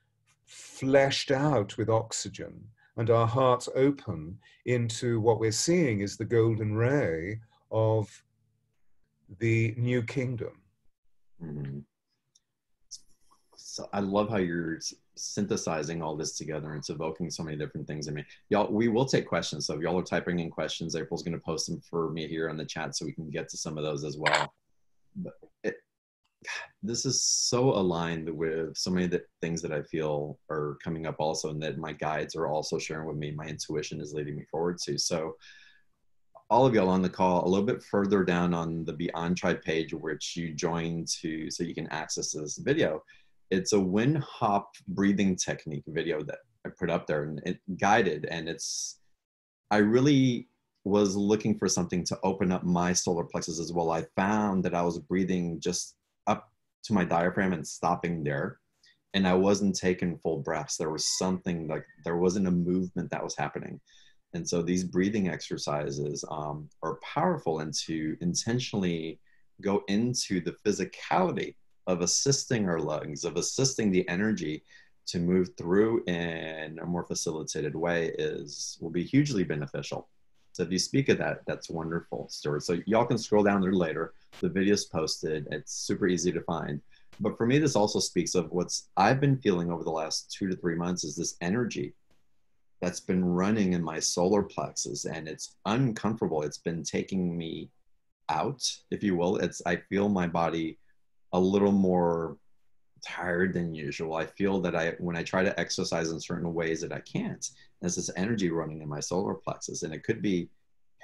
fleshed out with oxygen and our hearts open into what we're seeing is the golden ray of the new kingdom Mm-hmm. So I love how you're synthesizing all this together and it's evoking so many different things in me. Y'all, we will take questions. So if y'all are typing in questions, April's going to post them for me here on the chat so we can get to some of those as well. But it, this is so aligned with so many of the things that I feel are coming up also, and that my guides are also sharing with me. My intuition is leading me forward to. So all of y'all on the call a little bit further down on the Beyond Tribe page, which you join to so you can access this video. It's a Wim Hof breathing technique video that I put up there and it guided. And it's, I really was looking for something to open up my solar plexus as well. I found that I was breathing just up to my diaphragm and stopping there. And I wasn't taking full breaths. There was something like there wasn't a movement that was happening. And so these breathing exercises um, are powerful and to intentionally go into the physicality of assisting our lungs, of assisting the energy to move through in a more facilitated way is will be hugely beneficial. So if you speak of that, that's wonderful, Stewart. So y'all can scroll down there later. The video's posted. It's super easy to find. But for me, this also speaks of what's I've been feeling over the last two to three months is this energy that's been running in my solar plexus and it's uncomfortable. It's been taking me out, if you will. It's I feel my body a little more tired than usual. I feel that I when I try to exercise in certain ways that I can't. There's this energy running in my solar plexus. And it could be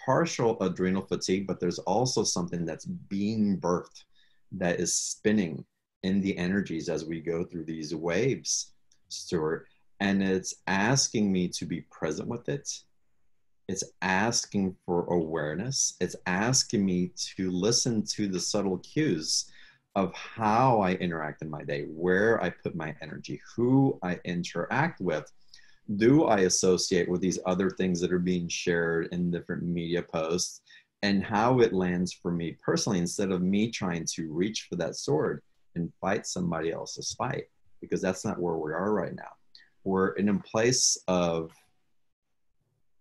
partial adrenal fatigue, but there's also something that's being birthed that is spinning in the energies as we go through these waves, Stewart and it's asking me to be present with it. It's asking for awareness. It's asking me to listen to the subtle cues of how I interact in my day, where I put my energy, who I interact with. Do I associate with these other things that are being shared in different media posts and how it lands for me personally instead of me trying to reach for that sword and fight somebody else's fight? Because that's not where we are right now we're in a place of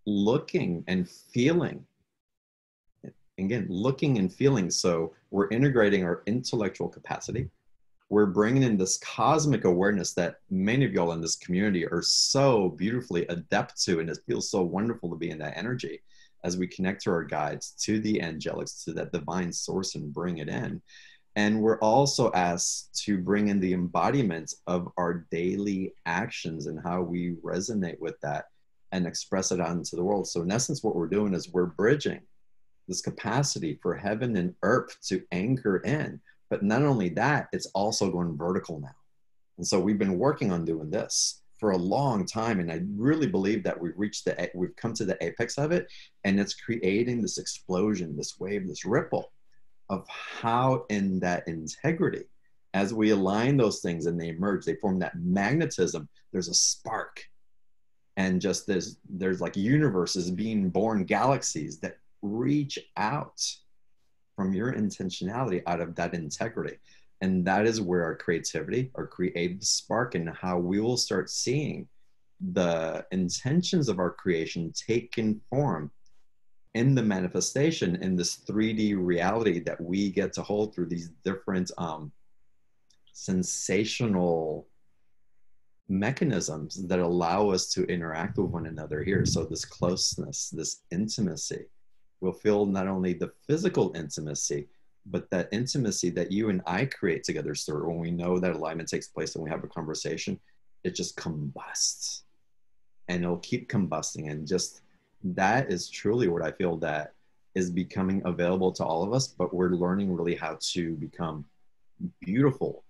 looking and feeling. Again looking and feeling. So we're integrating our intellectual capacity. We're bringing in this cosmic awareness that many of y'all in this community are so beautifully adept to and it feels so wonderful to be in that energy as we connect to our guides to the angelics to that divine source and bring it in And we're also asked to bring in the embodiment of our daily actions and how we resonate with that and express it out into the world. So, in essence, what we're doing is we're bridging this capacity for heaven and earth to anchor in. But not only that, it's also going vertical now. And so we've been working on doing this for a long time. And I really believe that we've reached the, we've come to the apex of it. And it's creating this explosion, this wave, this ripple of how in that integrity, as we align those things and they emerge, they form that magnetism, there's a spark. And just there's, there's like universes being born, galaxies that reach out from your intentionality out of that integrity. And that is where our creativity, our creative spark, and how we will start seeing the intentions of our creation taking form in the manifestation in this 3D reality that we get to hold through these different um, sensational mechanisms that allow us to interact with one another here. So, this closeness, this intimacy, will feel not only the physical intimacy, but that intimacy that you and I create together, sir, when we know that alignment takes place and we have a conversation, it just combusts and it'll keep combusting. And just that is truly what I feel that is becoming available to all of us, but we're learning really how to become beautiful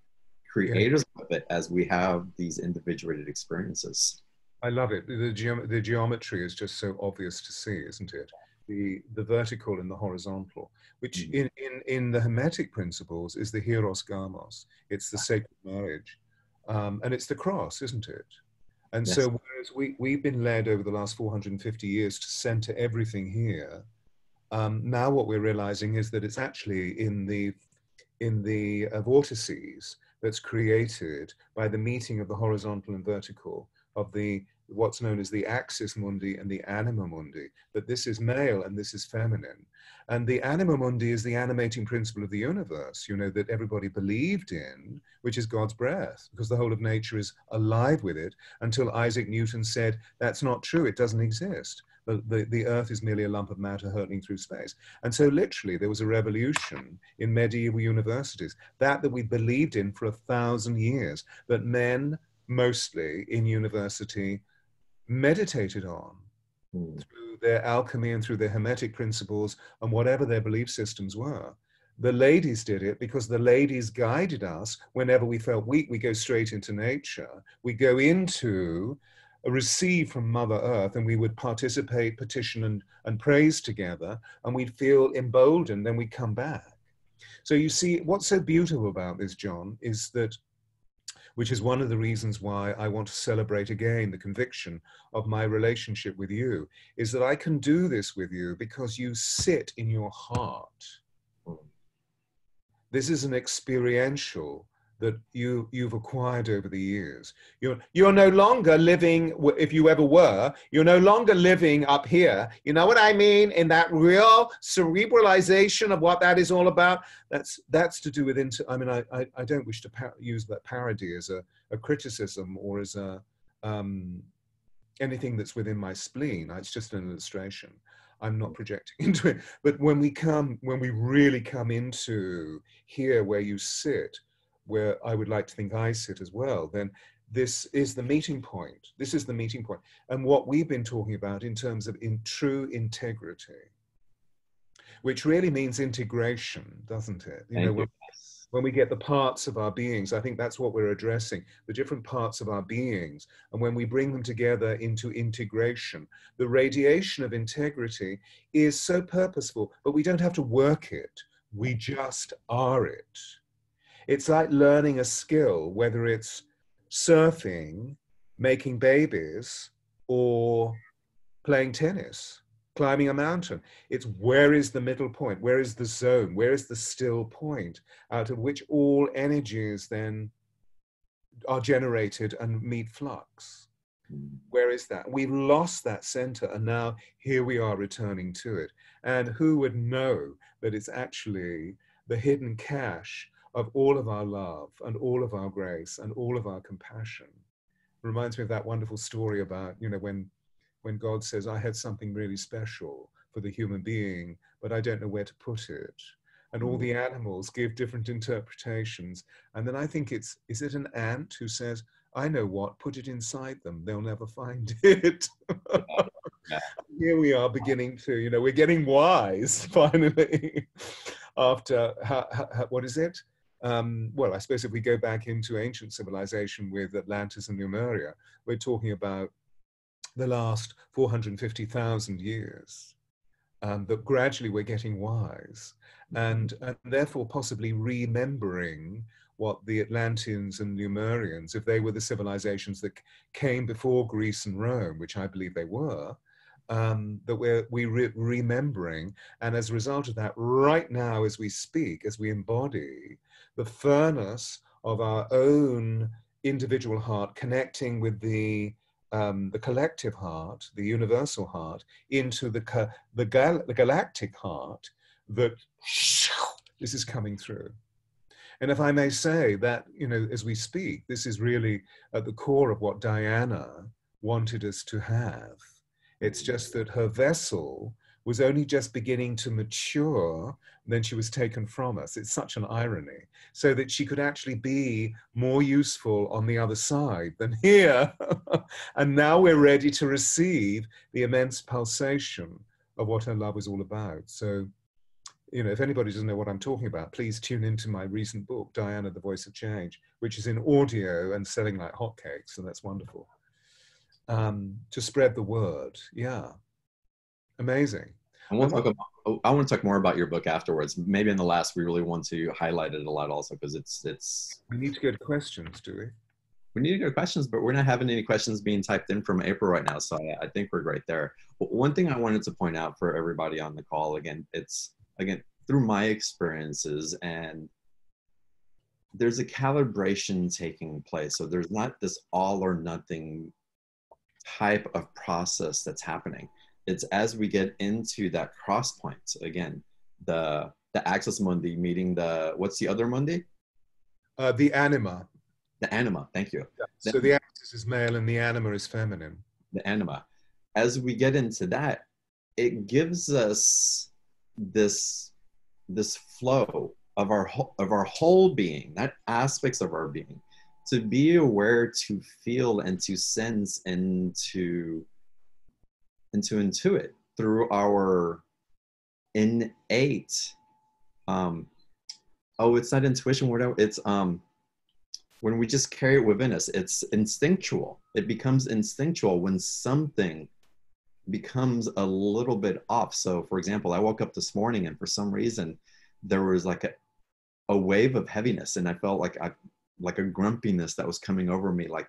creators yeah. of it as we have these individuated experiences. I love it. The, geom- the geometry is just so obvious to see, isn't it? the, the vertical and the horizontal, which mm. in, in, in the Hermetic principles is the hieros gamos. It's the sacred marriage. Um, and it's the cross, isn't it? And yes. so whereas we, we've been led over the last 450 years to center everything here, um, now what we're realizing is that it's actually in the, in the uh, vortices that's created by the meeting of the horizontal and vertical of the what's known as the axis mundi and the anima mundi, that this is male and this is feminine. And the anima mundi is the animating principle of the universe, you know, that everybody believed in, which is God's breath, because the whole of nature is alive with it until Isaac Newton said, that's not true, it doesn't exist. The, the, the, earth is merely a lump of matter hurtling through space. And so literally there was a revolution in medieval universities, that that we believed in for a thousand years, that men mostly in university meditated on mm. through their alchemy and through their hermetic principles and whatever their belief systems were. The ladies did it because the ladies guided us whenever we felt weak. We go straight into nature. We go into receive from Mother Earth and we would participate, petition, and, and praise together, and we'd feel emboldened, then we'd come back. So you see, what's so beautiful about this, John, is that which is one of the reasons why I want to celebrate again the conviction of my relationship with you, is that I can do this with you because you sit in your heart. Hmm. This is an experiential that you you've acquired over the years. You're you're no longer living if you ever were. You're no longer living up here. You know what I mean? In that real cerebralization of what that is all about. That's that's to do with into. I mean, I I, I don't wish to use that parody as a, a criticism or as a um, anything that's within my spleen. It's just an illustration. I'm not projecting [laughs] into it. But when we come, when we really come into here where you sit, where I would like to think I sit as well, then this is the meeting point. This is the meeting point. And what we've been talking about in terms of in true integrity, which really means integration, doesn't it? You know, when, when we get the parts of our beings, I think that's what we're addressing, the different parts of our beings. And when we bring them together into integration, the radiation of integrity is so purposeful, but we don't have to work it. We just are it. It's like learning a skill, whether it's surfing, making babies, or playing tennis, climbing a mountain. It's where is the middle point? Where is the zone? Where is the still point out of which all energies then are generated and meet flux? Hmm. Where is that? We've lost that center, and now here we are returning to it. And who would know that it's actually the hidden cache of all of our love and all of our grace and all of our compassion. It reminds me of that wonderful story about, you know, when, when God says, I had something really special for the human being, but I don't know where to put it. and all the mm. animals give different interpretations. And then I think it's is it an ant who says, I know what, put it inside them, they'll never find [laughs] it. [laughs] Here we are beginning to, you know, we're getting wise [laughs] finally after, what is it? Um, well, I suppose if we go back into ancient civilization with Atlantis and Lemuria, we're talking about the last 450,000 years. Um, that gradually we're getting wise and, and therefore possibly remembering what the Atlanteans and Lemurians, if they were the civilizations that came before Greece and Rome, which I believe they were, um, that we're we re remembering. And as a result of that, right now, as we speak, as we embody the furnace of our own individual heart connecting with the um, the collective heart, the universal heart, into the, the, gal the galactic heart that [sniffs] this is coming through. And if I may say that, you know, as we speak, this is really at the core of what Diana wanted us to have. It's just that her vessel was only just beginning to mature, then she was taken from us. It's such an irony. So that she could actually be more useful on the other side than [laughs] here. and now we're ready to receive the immense pulsation of what her love is all about. So, you know, if anybody doesn't know what I'm talking about, please tune into my recent book, Diana, the Voice of Change, which is in audio and selling like hotcakes, and that's wonderful. Um, to spread the word, yeah. Amazing. And we'll talk about, oh, I want to talk more about your book afterwards. Maybe in the last, we really want to highlight it a lot also because it's it's. We need to get questions, do we? We need to get questions, but we're not having any questions being typed in from April right now, so I, I think we're right there. But one thing I wanted to point out for everybody on the call again, it's again through my experiences and there's a calibration taking place. So there's not this all or nothing type of process that's happening it's as we get into that cross point again the the axis mundi meeting the what's the other mundi? Uh, the anima. The anima thank you. Yeah. so the axis is male and the anima is feminine. The anima. As we get into that it gives us this this flow of our whole, of our whole being not aspects of our being to be aware to feel and to sense and to and to intuit through our innate um oh it's not intuition whatever it's um when we just carry it within us it's instinctual. It becomes instinctual when something becomes a little bit off. So for example i woke up this morning and for some reason there was like a, a wave of heaviness and i felt like i like a grumpiness that was coming over me like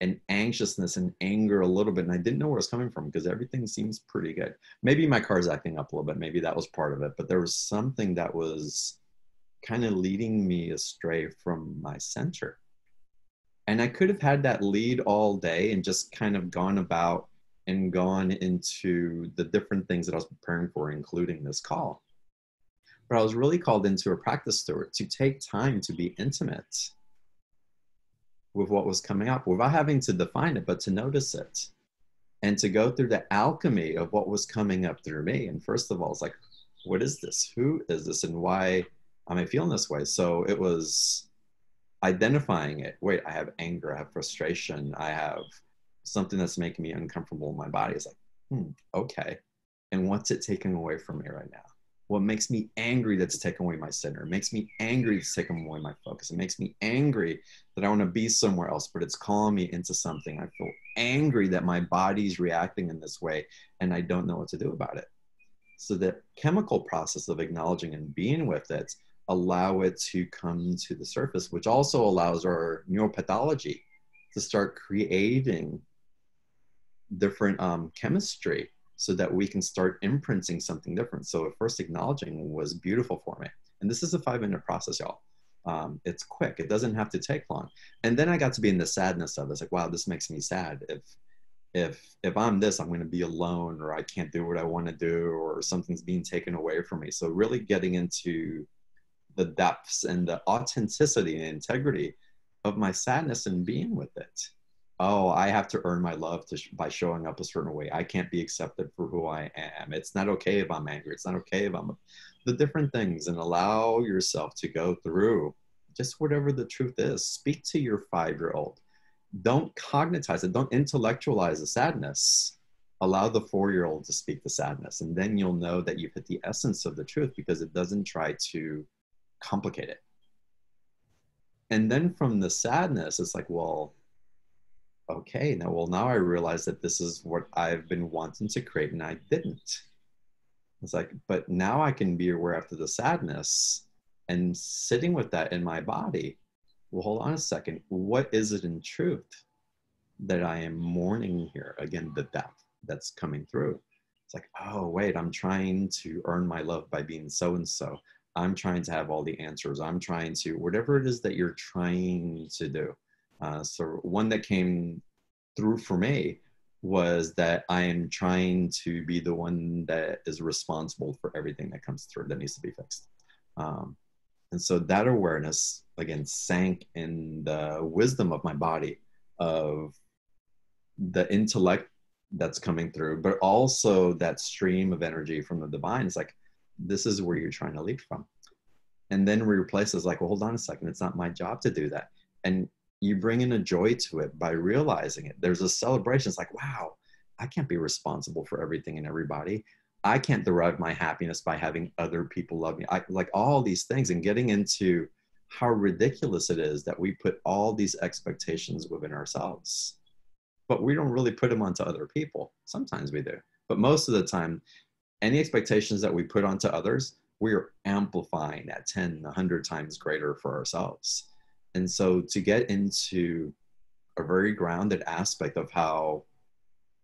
and anxiousness and anger a little bit. And I didn't know where it was coming from because everything seems pretty good. Maybe my car's acting up a little bit. Maybe that was part of it. But there was something that was kind of leading me astray from my center. And I could have had that lead all day and just kind of gone about and gone into the different things that I was preparing for, including this call. But I was really called into a practice Stewart to take time to be intimate with what was coming up without having to define it, but to notice it and to go through the alchemy of what was coming up through me. And first of all, it's like, what is this? Who is this? And why am I feeling this way? So it was identifying it. Wait, I have anger, I have frustration, I have something that's making me uncomfortable in my body. It's like, hmm, okay. And what's it taking away from me right now? What makes me angry that's taken away my center. It makes me angry to take away my focus. It makes me angry that I want to be somewhere else, but it's calling me into something. I feel angry that my body's reacting in this way and I don't know what to do about it. So the chemical process of acknowledging and being with it allow it to come to the surface, which also allows our neuropathology to start creating different um, chemistry so that we can start imprinting something different. So at first acknowledging was beautiful for me. And this is a five minute process, y'all. Um, it's quick. It doesn't have to take long. And then I got to be in the sadness of it. It's like, wow, this makes me sad. If if if I'm this, I'm going to be alone, or I can't do what I want to do, or something's being taken away from me. So really getting into the depths and the authenticity and integrity of my sadness and being with it. Oh, I have to earn my love sh- by showing up a certain way. I can't be accepted for who I am. It's not okay if I'm angry. It's not okay if I'm the different things and allow yourself to go through just whatever the truth is. Speak to your five year old. Don't cognitize it. Don't intellectualize the sadness. Allow the four year old to speak the sadness. And then you'll know that you've hit the essence of the truth because it doesn't try to complicate it. And then from the sadness, it's like, well, okay, now, well, now I realize that this is what I've been wanting to create and I didn't. It's like, but now I can be aware after the sadness and sitting with that in my body. Well, hold on a second. What is it in truth that I am mourning here? Again, the death that's coming through. It's like, oh, wait, I'm trying to earn my love by being so and so. I'm trying to have all the answers. I'm trying to, whatever it is that you're trying to do. Uh, so, one that came through for me was that I am trying to be the one that is responsible for everything that comes through that needs to be fixed. Um, and so that awareness, again, sank in the wisdom of my body, of the intellect that's coming through, but also that stream of energy from the divine. It's like, this is where you're trying to lead from. And then we replace it like, well, hold on a second, it's not my job to do that. And you bring in a joy to it by realizing it. There's a celebration. It's like, wow, I can't be responsible for everything and everybody. I can't derive my happiness by having other people love me. I like all these things and getting into how ridiculous it is that we put all these expectations within ourselves. But we don't really put them onto other people. Sometimes we do. But most of the time, any expectations that we put onto others, we are amplifying at 10, 100 times greater for ourselves. And so to get into a very grounded aspect of how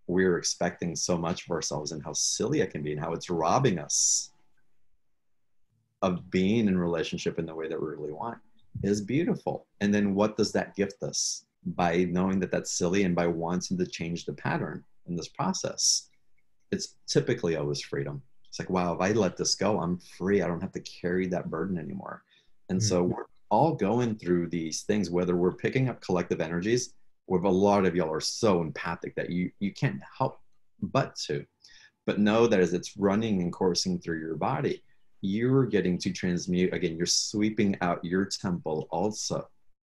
we're expecting so much of ourselves and how silly it can be and how it's robbing us of being in relationship in the way that we really want is beautiful. And then what does that gift us? By knowing that that's silly and by wanting to change the pattern in this process, it's typically always freedom. It's like, wow, if I let this go, I'm free. I don't have to carry that burden anymore. And mm-hmm. so we're all going through these things, whether we're picking up collective energies, with a lot of y'all are so empathic that you you can't help but to. But know that as it's running and coursing through your body, you're getting to transmute again, you're sweeping out your temple also.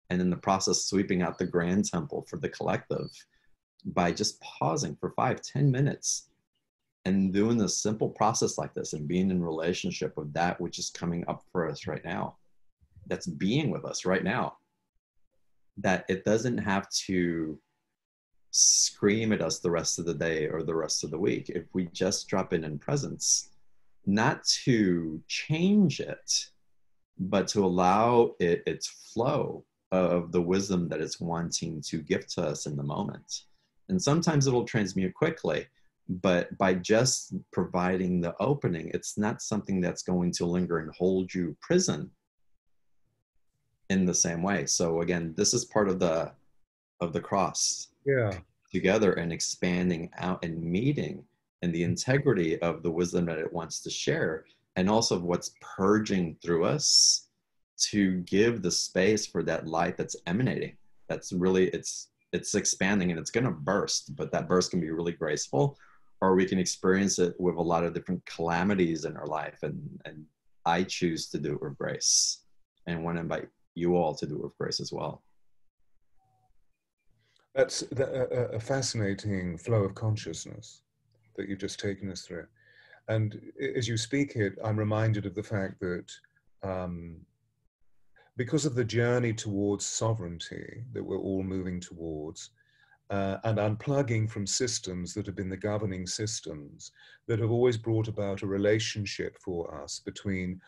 And in the process, sweeping out the grand temple for the collective by just pausing for five, ten minutes and doing this simple process like this and being in relationship with that which is coming up for us right now that's being with us right now that it doesn't have to scream at us the rest of the day or the rest of the week. If we just drop in in presence not to change it but to allow it its flow of the wisdom that it's wanting to give to us in the moment. And sometimes it'll transmute quickly but by just providing the opening it's not something that's going to linger and hold you prison in the same way. So again this is part of the of the cross yeah. together and expanding out and meeting and the integrity of the wisdom that it wants to share and also what's purging through us to give the space for that light that's emanating. That's really it's it's expanding and it's going to burst but that burst can be really graceful or we can experience it with a lot of different calamities in our life and and i choose to do it with grace and want to invite you all to do with grace as well. That's a, a fascinating flow of consciousness that you've just taken us through. And as you speak it, I'm reminded of the fact that um, because of the journey towards sovereignty that we're all moving towards, uh, and unplugging from systems that have been the governing systems that have always brought about a relationship for us between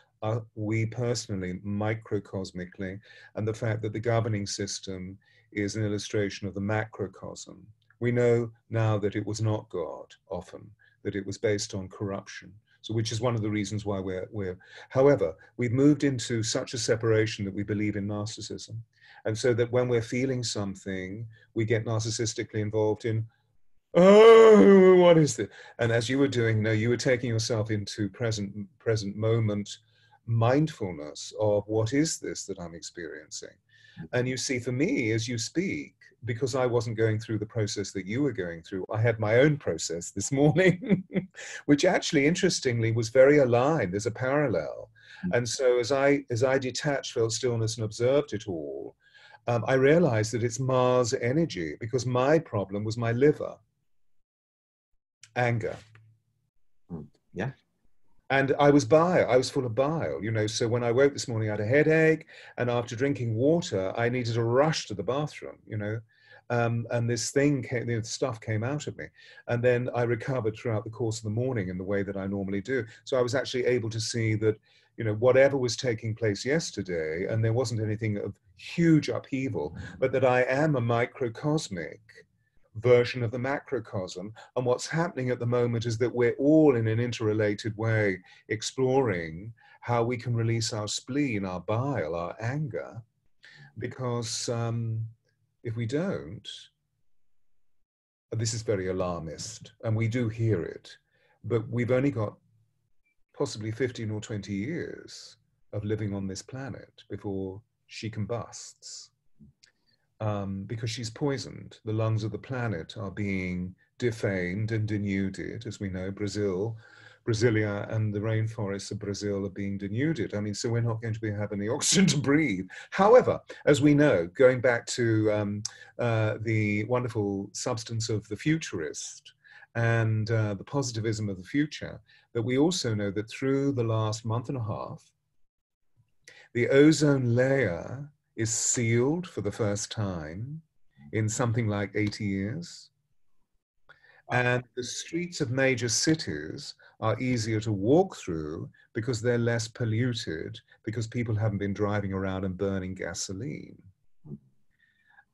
we personally, microcosmically, and the fact that the governing system is an illustration of the macrocosm. We know now that it was not God often, that it was based on corruption. So, which is one of the reasons why we're, we're, however, we've moved into such a separation that we believe in narcissism. And so that when we're feeling something, we get narcissistically involved in, oh, what is this? And as you were doing, no, you were taking yourself into present, present moment mindfulness of what is this that I'm experiencing. And you see, for me, as you speak, because I wasn't going through the process that you were going through, I had my own process this morning, [laughs] which actually, interestingly, was very aligned. There's a parallel. Mm. And so, as I as I detached, felt stillness, and observed it all, um, I realized that it's Mars energy because my problem was my liver, anger. Mm. Yeah and I was bile. I was full of bile, you know. So when I woke this morning, I had a headache, and after drinking water, I needed to rush to the bathroom, you know. Um, and this thing, came, the stuff came out of me, and then I recovered throughout the course of the morning in the way that I normally do. So I was actually able to see that, you know, whatever was taking place yesterday, and there wasn't anything of huge upheaval, but that I am a microcosmic version of the macrocosm. And what's happening at the moment is that we're all in an interrelated way exploring how we can release our spleen, our bile, our anger, because um, if we don't, this is very alarmist, and we do hear it, but we've only got possibly 15 or 20 years of living on this planet before she combusts um, because she's poisoned. The lungs of the planet are being defamed and denuded, as we know. Brazil, Brasilia, and the rainforests of Brazil are being denuded. I mean, so we're not going to be having the [laughs] oxygen to breathe. However, as we know, going back to um, uh, the wonderful substance of the futurist and uh, the positivism of the future, that we also know that through the last month and a half, the ozone layer is sealed for the first time in something like 80 years. And the streets of major cities are easier to walk through because they're less polluted, because people haven't been driving around and burning gasoline.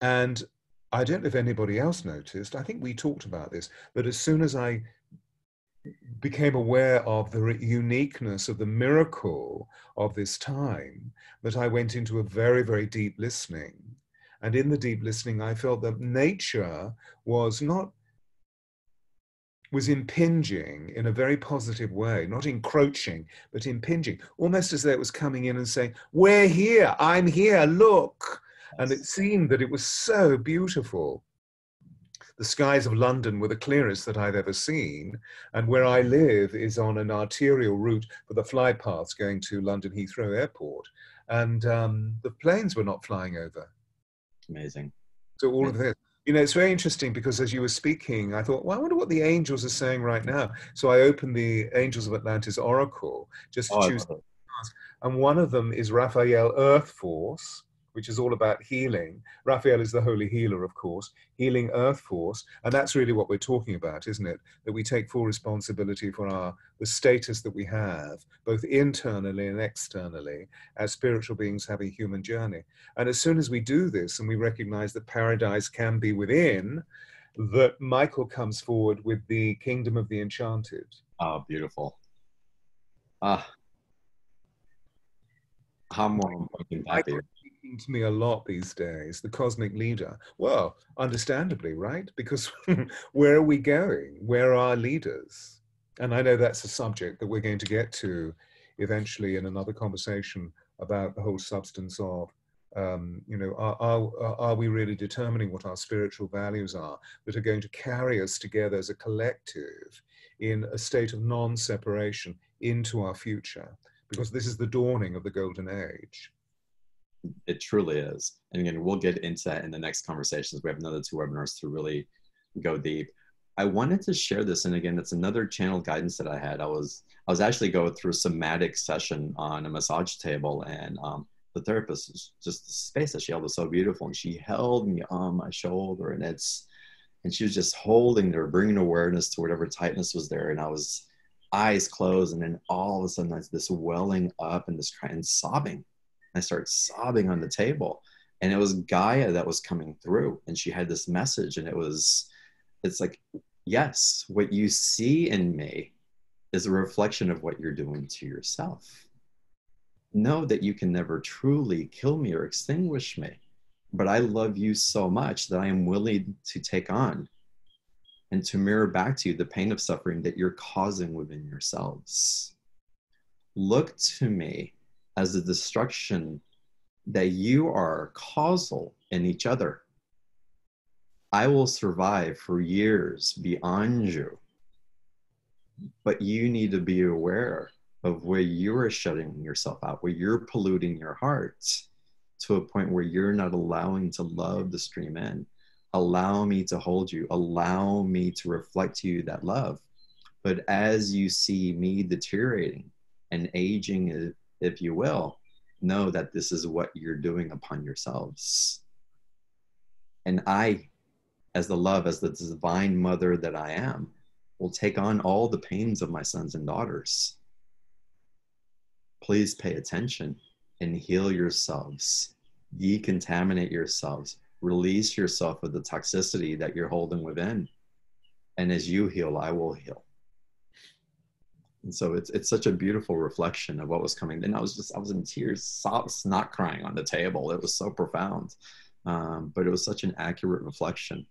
And I don't know if anybody else noticed, I think we talked about this, but as soon as I became aware of the uniqueness of the miracle of this time that I went into a very, very deep listening. And in the deep listening, I felt that nature was not was impinging in a very positive way, not encroaching, but impinging, almost as though it was coming in and saying, We're here, I'm here, look. And it seemed that it was so beautiful the skies of London were the clearest that I've ever seen. And where I live is on an arterial route for the flypaths going to London Heathrow Airport. And um, the planes were not flying over. Amazing. So all of this. You know, it's very interesting because as you were speaking, I thought, well, I wonder what the angels are saying right now. So I opened the Angels of Atlantis Oracle just to oh, choose. And one of them is Raphael Earth Force, which is all about healing. Raphael is the holy healer, of course, healing earth force. And that's really what we're talking about, isn't it? That we take full responsibility for our the status that we have, both internally and externally, as spiritual beings having a human journey. And as soon as we do this and we recognize that paradise can be within, that Michael comes forward with the kingdom of the enchanted. Oh, beautiful. Ah. How more happy to me a lot these days, the cosmic leader. Well, understandably, right? Because [laughs] where are we going? Where are our leaders? And I know that's a subject that we're going to get to eventually in another conversation about the whole substance of, um, you know, are, are, are we really determining what our spiritual values are that are going to carry us together as a collective in a state of non separation into our future? Because this is the dawning of the golden age it truly is. And again, we'll get into that in the next conversations. We have another two webinars to really go deep. I wanted to share this, and again, it's another channel guidance that I had. I was I was actually going through a somatic session on a massage table, and um, the therapist was just the space that she held was so beautiful, and she held me on my shoulder, and it's and she was just holding there, bringing awareness to whatever tightness was there, and I was eyes closed, and then all of a sudden, this welling up and this crying, and sobbing, I started sobbing on the table. And it was Gaia that was coming through. And she had this message. And it was, it's like, yes, what you see in me is a reflection of what you're doing to yourself. Know that you can never truly kill me or extinguish me. But I love you so much that I am willing to take on and to mirror back to you the pain of suffering that you're causing within yourselves. Look to me as the destruction that you are causal in each other. I will survive for years beyond you. But you need to be aware of where you're shutting yourself out, where you're polluting your heart to a point where you're not allowing to love the stream in. Allow me to hold you, allow me to reflect to you that love. But as you see me deteriorating and aging, if you will, know that this is what you're doing upon yourselves. And I, as the love, as the divine mother that I am, will take on all the pains of my sons and daughters. Please pay attention and heal yourselves, decontaminate yourselves, release yourself of the toxicity that you're holding within. And as you heal, I will heal. And so it's it's such a beautiful reflection of what was coming. And I was just I was in tears, sob, not crying on the table. It was so profound, um, but it was such an accurate reflection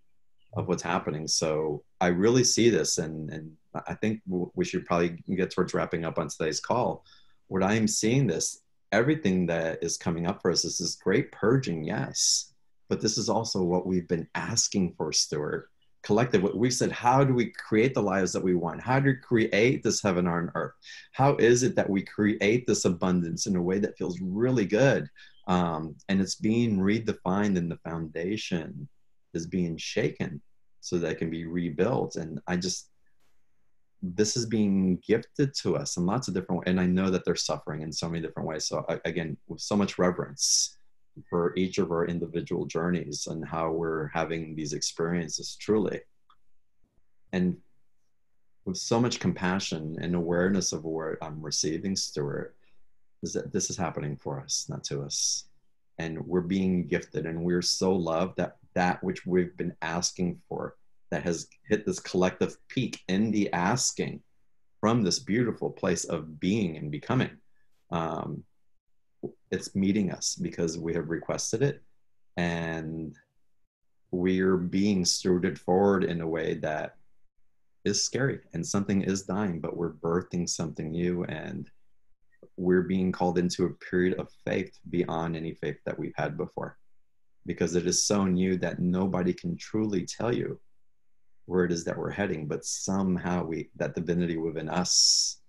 of what's happening. So I really see this, and and I think we should probably get towards wrapping up on today's call. What I am seeing this, everything that is coming up for us this is great purging, yes, but this is also what we've been asking for, Stewart collective. We said, how do we create the lives that we want? How do we create this heaven on earth? How is it that we create this abundance in a way that feels really good? Um, and it's being redefined and the foundation is being shaken so that it can be rebuilt. And I just, this is being gifted to us in lots of different ways. And I know that they're suffering in so many different ways. So again, with so much reverence, for each of our individual journeys and how we're having these experiences truly. And with so much compassion and awareness of what I'm receiving, Stewart, is that this is happening for us, not to us. And we're being gifted and we're so loved that that which we've been asking for that has hit this collective peak in the asking from this beautiful place of being and becoming um, it's meeting us because we have requested it. And we're being stewarded forward in a way that is scary and something is dying but we're birthing something new and we're being called into a period of faith beyond any faith that we've had before. Because it is so new that nobody can truly tell you where it is that we're heading but somehow we that divinity within us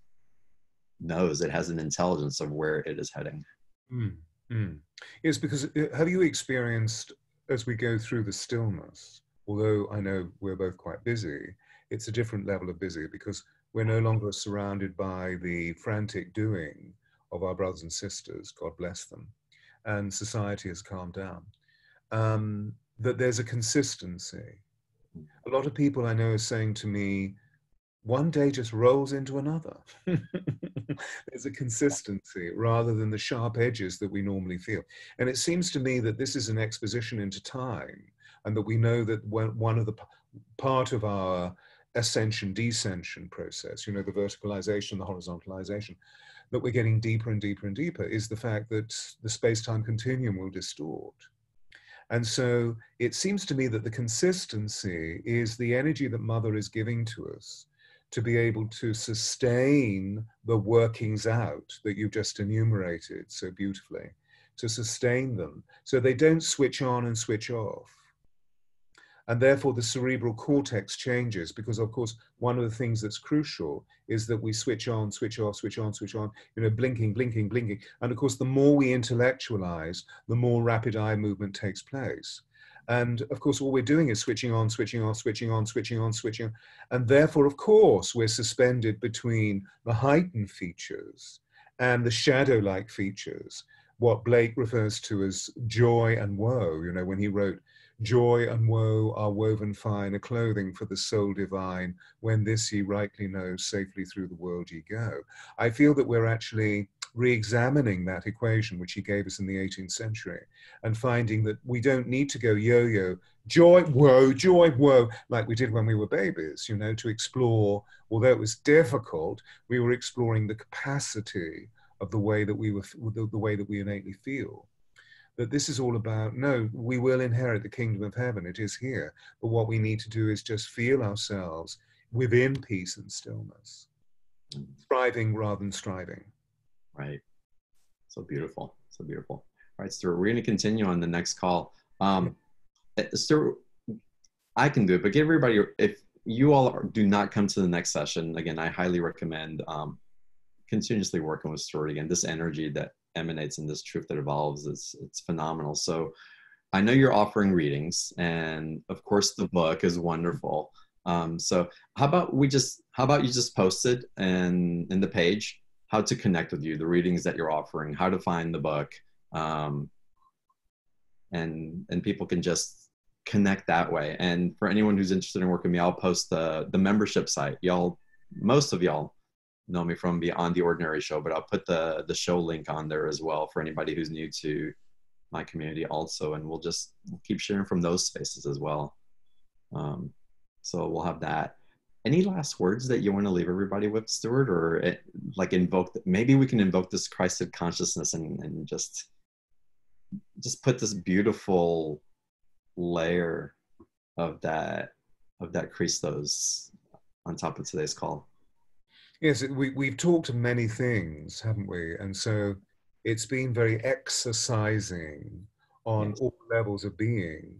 knows it has an intelligence of where it is heading Mm, mm. Yes, because uh, have you experienced as we go through the stillness, although I know we're both quite busy, it's a different level of busy because we're no longer surrounded by the frantic doing of our brothers and sisters, God bless them, and society has calmed down. Um, that there's a consistency. A lot of people I know are saying to me, one day just rolls into another. [laughs] There's a consistency rather than the sharp edges that we normally feel. And it seems to me that this is an exposition into time, and that we know that one of the part of our ascension descension process, you know, the verticalization, the horizontalization, that we're getting deeper and deeper and deeper is the fact that the space time continuum will distort. And so it seems to me that the consistency is the energy that Mother is giving to us to be able to sustain the workings out that you've just enumerated so beautifully, to sustain them so they don't switch on and switch off. And therefore, the cerebral cortex changes because, of course, one of the things that's crucial is that we switch on, switch off, switch on, switch on, you know, blinking, blinking, blinking. And of course, the more we intellectualize, the more rapid eye movement takes place. And of course, all we're doing is switching on, switching on, switching on, switching on, switching on. And therefore, of course, we're suspended between the heightened features and the shadow like features, what Blake refers to as joy and woe. You know, when he wrote, Joy and woe are woven fine, a clothing for the soul divine. When this ye rightly know, safely through the world ye go. I feel that we're actually re-examining that equation which he gave us in the 18th century and finding that we don't need to go yo-yo joy woe joy woe like we did when we were babies you know to explore. Although it was difficult we were exploring the capacity of the way that we were the, the way that we innately feel. That this is all about no we will inherit the kingdom of heaven it is here. But what we need to do is just feel ourselves within peace and stillness. Mm. Thriving rather than striving Right. So beautiful. So beautiful. right, Stewart. We're going to continue on the next call. Um, eh, Stewart, I can do it, but give everybody if you all are, do not come to the next session again. I highly recommend um, continuously working with Stewart again. This energy that emanates and this truth that evolves is it's phenomenal. So I know you're offering readings, and of course the book is wonderful. Um, so how about we just how about you just post it and in the page how to connect with you, the readings that you're offering, how to find the book, um, and and people can just connect that way. And for anyone who's interested in working with me, I'll post the the membership site. Y'all, most of y'all know me from Beyond the Ordinary show, but I'll put the the show link on there as well for anybody who's new to my community also, and we'll just keep sharing from those spaces as well. Um, so we'll have that. Any last words that you want to leave everybody with, Stewart, or it, like invoke? Maybe we can invoke this Christ of consciousness and, and just just put this beautiful layer of that of that Christos on top of today's call. Yes, we, we've talked many things, haven't we? And so it's been very exercising on yes. all levels of being.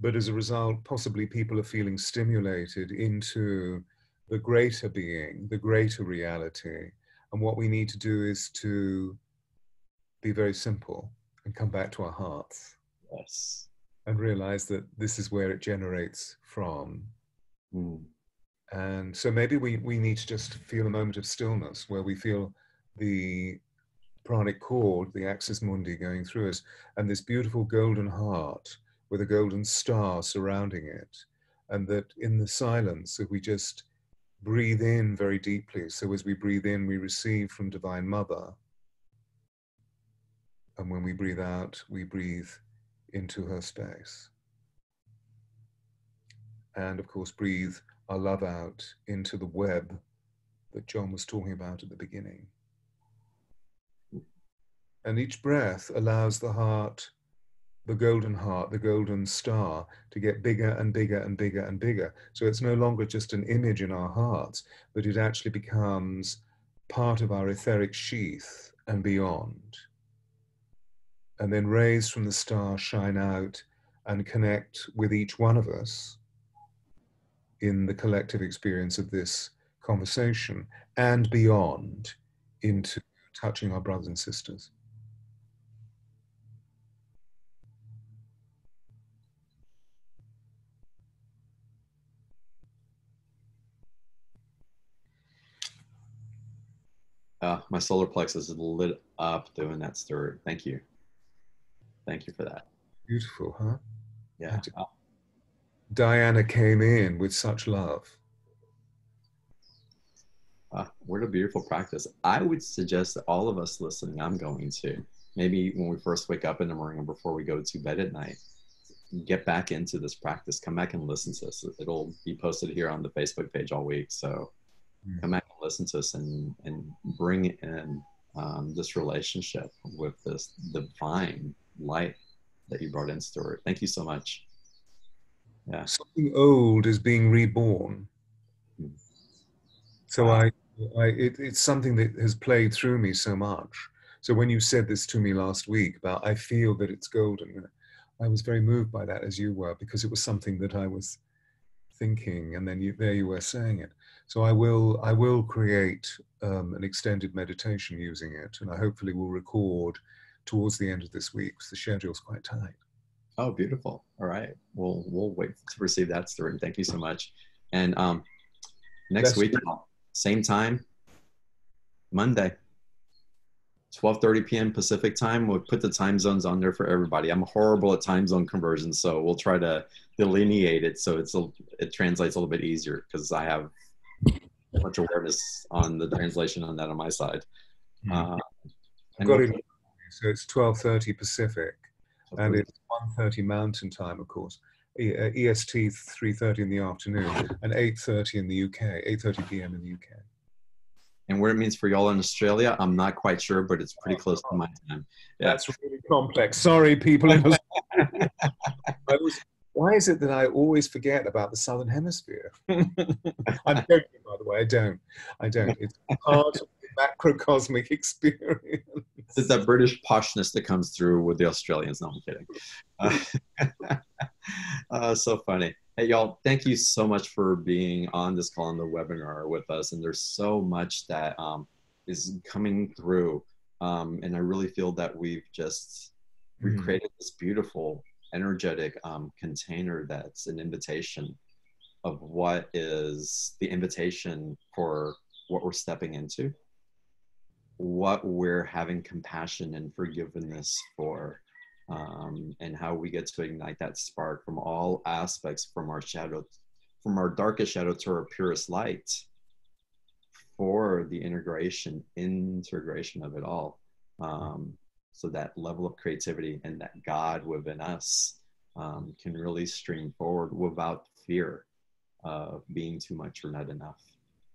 But as a result, possibly people are feeling stimulated into the greater being, the greater reality. And what we need to do is to be very simple and come back to our hearts. Yes. And realize that this is where it generates from. Mm. And so maybe we, we need to just feel a moment of stillness where we feel the pranic cord, the axis mundi going through us, and this beautiful golden heart with a golden star surrounding it. And that in the silence, if we just breathe in very deeply, so as we breathe in, we receive from Divine Mother. And when we breathe out, we breathe into her space. And of course, breathe our love out into the web that John was talking about at the beginning. And each breath allows the heart, the golden heart, the golden star, to get bigger and bigger and bigger and bigger. So it's no longer just an image in our hearts, but it actually becomes part of our etheric sheath and beyond. And then rays from the star shine out and connect with each one of us in the collective experience of this conversation and beyond into touching our brothers and sisters. Uh, my solar plexus is lit up doing that story. Thank you. Thank you for that. Beautiful, huh? Yeah. Diana came in with such love. Uh, what a beautiful practice. I would suggest that all of us listening, I'm going to, maybe when we first wake up in the morning or before we go to bed at night, get back into this practice. Come back and listen to this. It'll be posted here on the Facebook page all week. So. Come back and listen to us and, and bring in um, this relationship with this divine light that you brought in, Stewart. Thank you so much. Yeah. Something old is being reborn. Mm. So wow. I, I it, it's something that has played through me so much. So when you said this to me last week about I feel that it's golden, I was very moved by that as you were because it was something that I was thinking, and then you, there you were saying it. So I will I will create um, an extended meditation using it, and I hopefully will record towards the end of this week because the schedule's quite tight. Oh, beautiful. All right. We'll we'll wait to receive that, Stewart. Thank you so much. And um, next week, same time, Monday, 12:30 p.m. Pacific time. We'll put the time zones on there for everybody. I'm horrible at time zone conversions, so we'll try to delineate it so it's a, it translates a little bit easier because I have much awareness on the translation on that on my side. Mm-hmm. Uh, got it. So it's 12:30 Pacific and it's 1.30 mountain time of course EST uh, 3.30 in the afternoon and 8.30 in the UK 8.30 p.m. in the UK and what it means for y'all in Australia I'm not quite sure but it's pretty close to my time yeah. that's really complex sorry people in [laughs] Australia was, why is it that I always forget about the southern hemisphere [laughs] I'm joking by the way I don't I don't it's part of the macrocosmic experience. It's that British poshness that comes through with the Australians. No, I'm kidding. Uh, [laughs] uh, so funny. Hey, y'all, thank you so much for being on this call on the webinar with us. And there's so much that um, is coming through. Um, and I really feel that we've just mm-hmm. recreated this beautiful, energetic um, container that's an invitation of what is the invitation for what we're stepping into, what we're having compassion and forgiveness for, um, and how we get to ignite that spark from all aspects from our shadow, from our darkest shadow to our purest light for the integration, integration of it all. Um, so that level of creativity and that God within us um, can really stream forward without fear of being too much or not enough.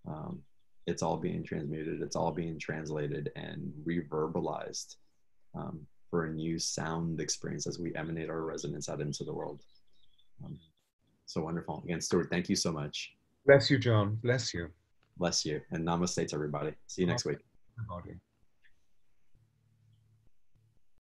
Um, it's all being transmuted, it's all being translated and reverbalized um, for a new sound experience as we emanate our resonance out into the world. Um, so wonderful. Again, Stewart, thank you so much. Bless you, John. Bless you. Bless you. And namaste to everybody. See you next week. Everybody.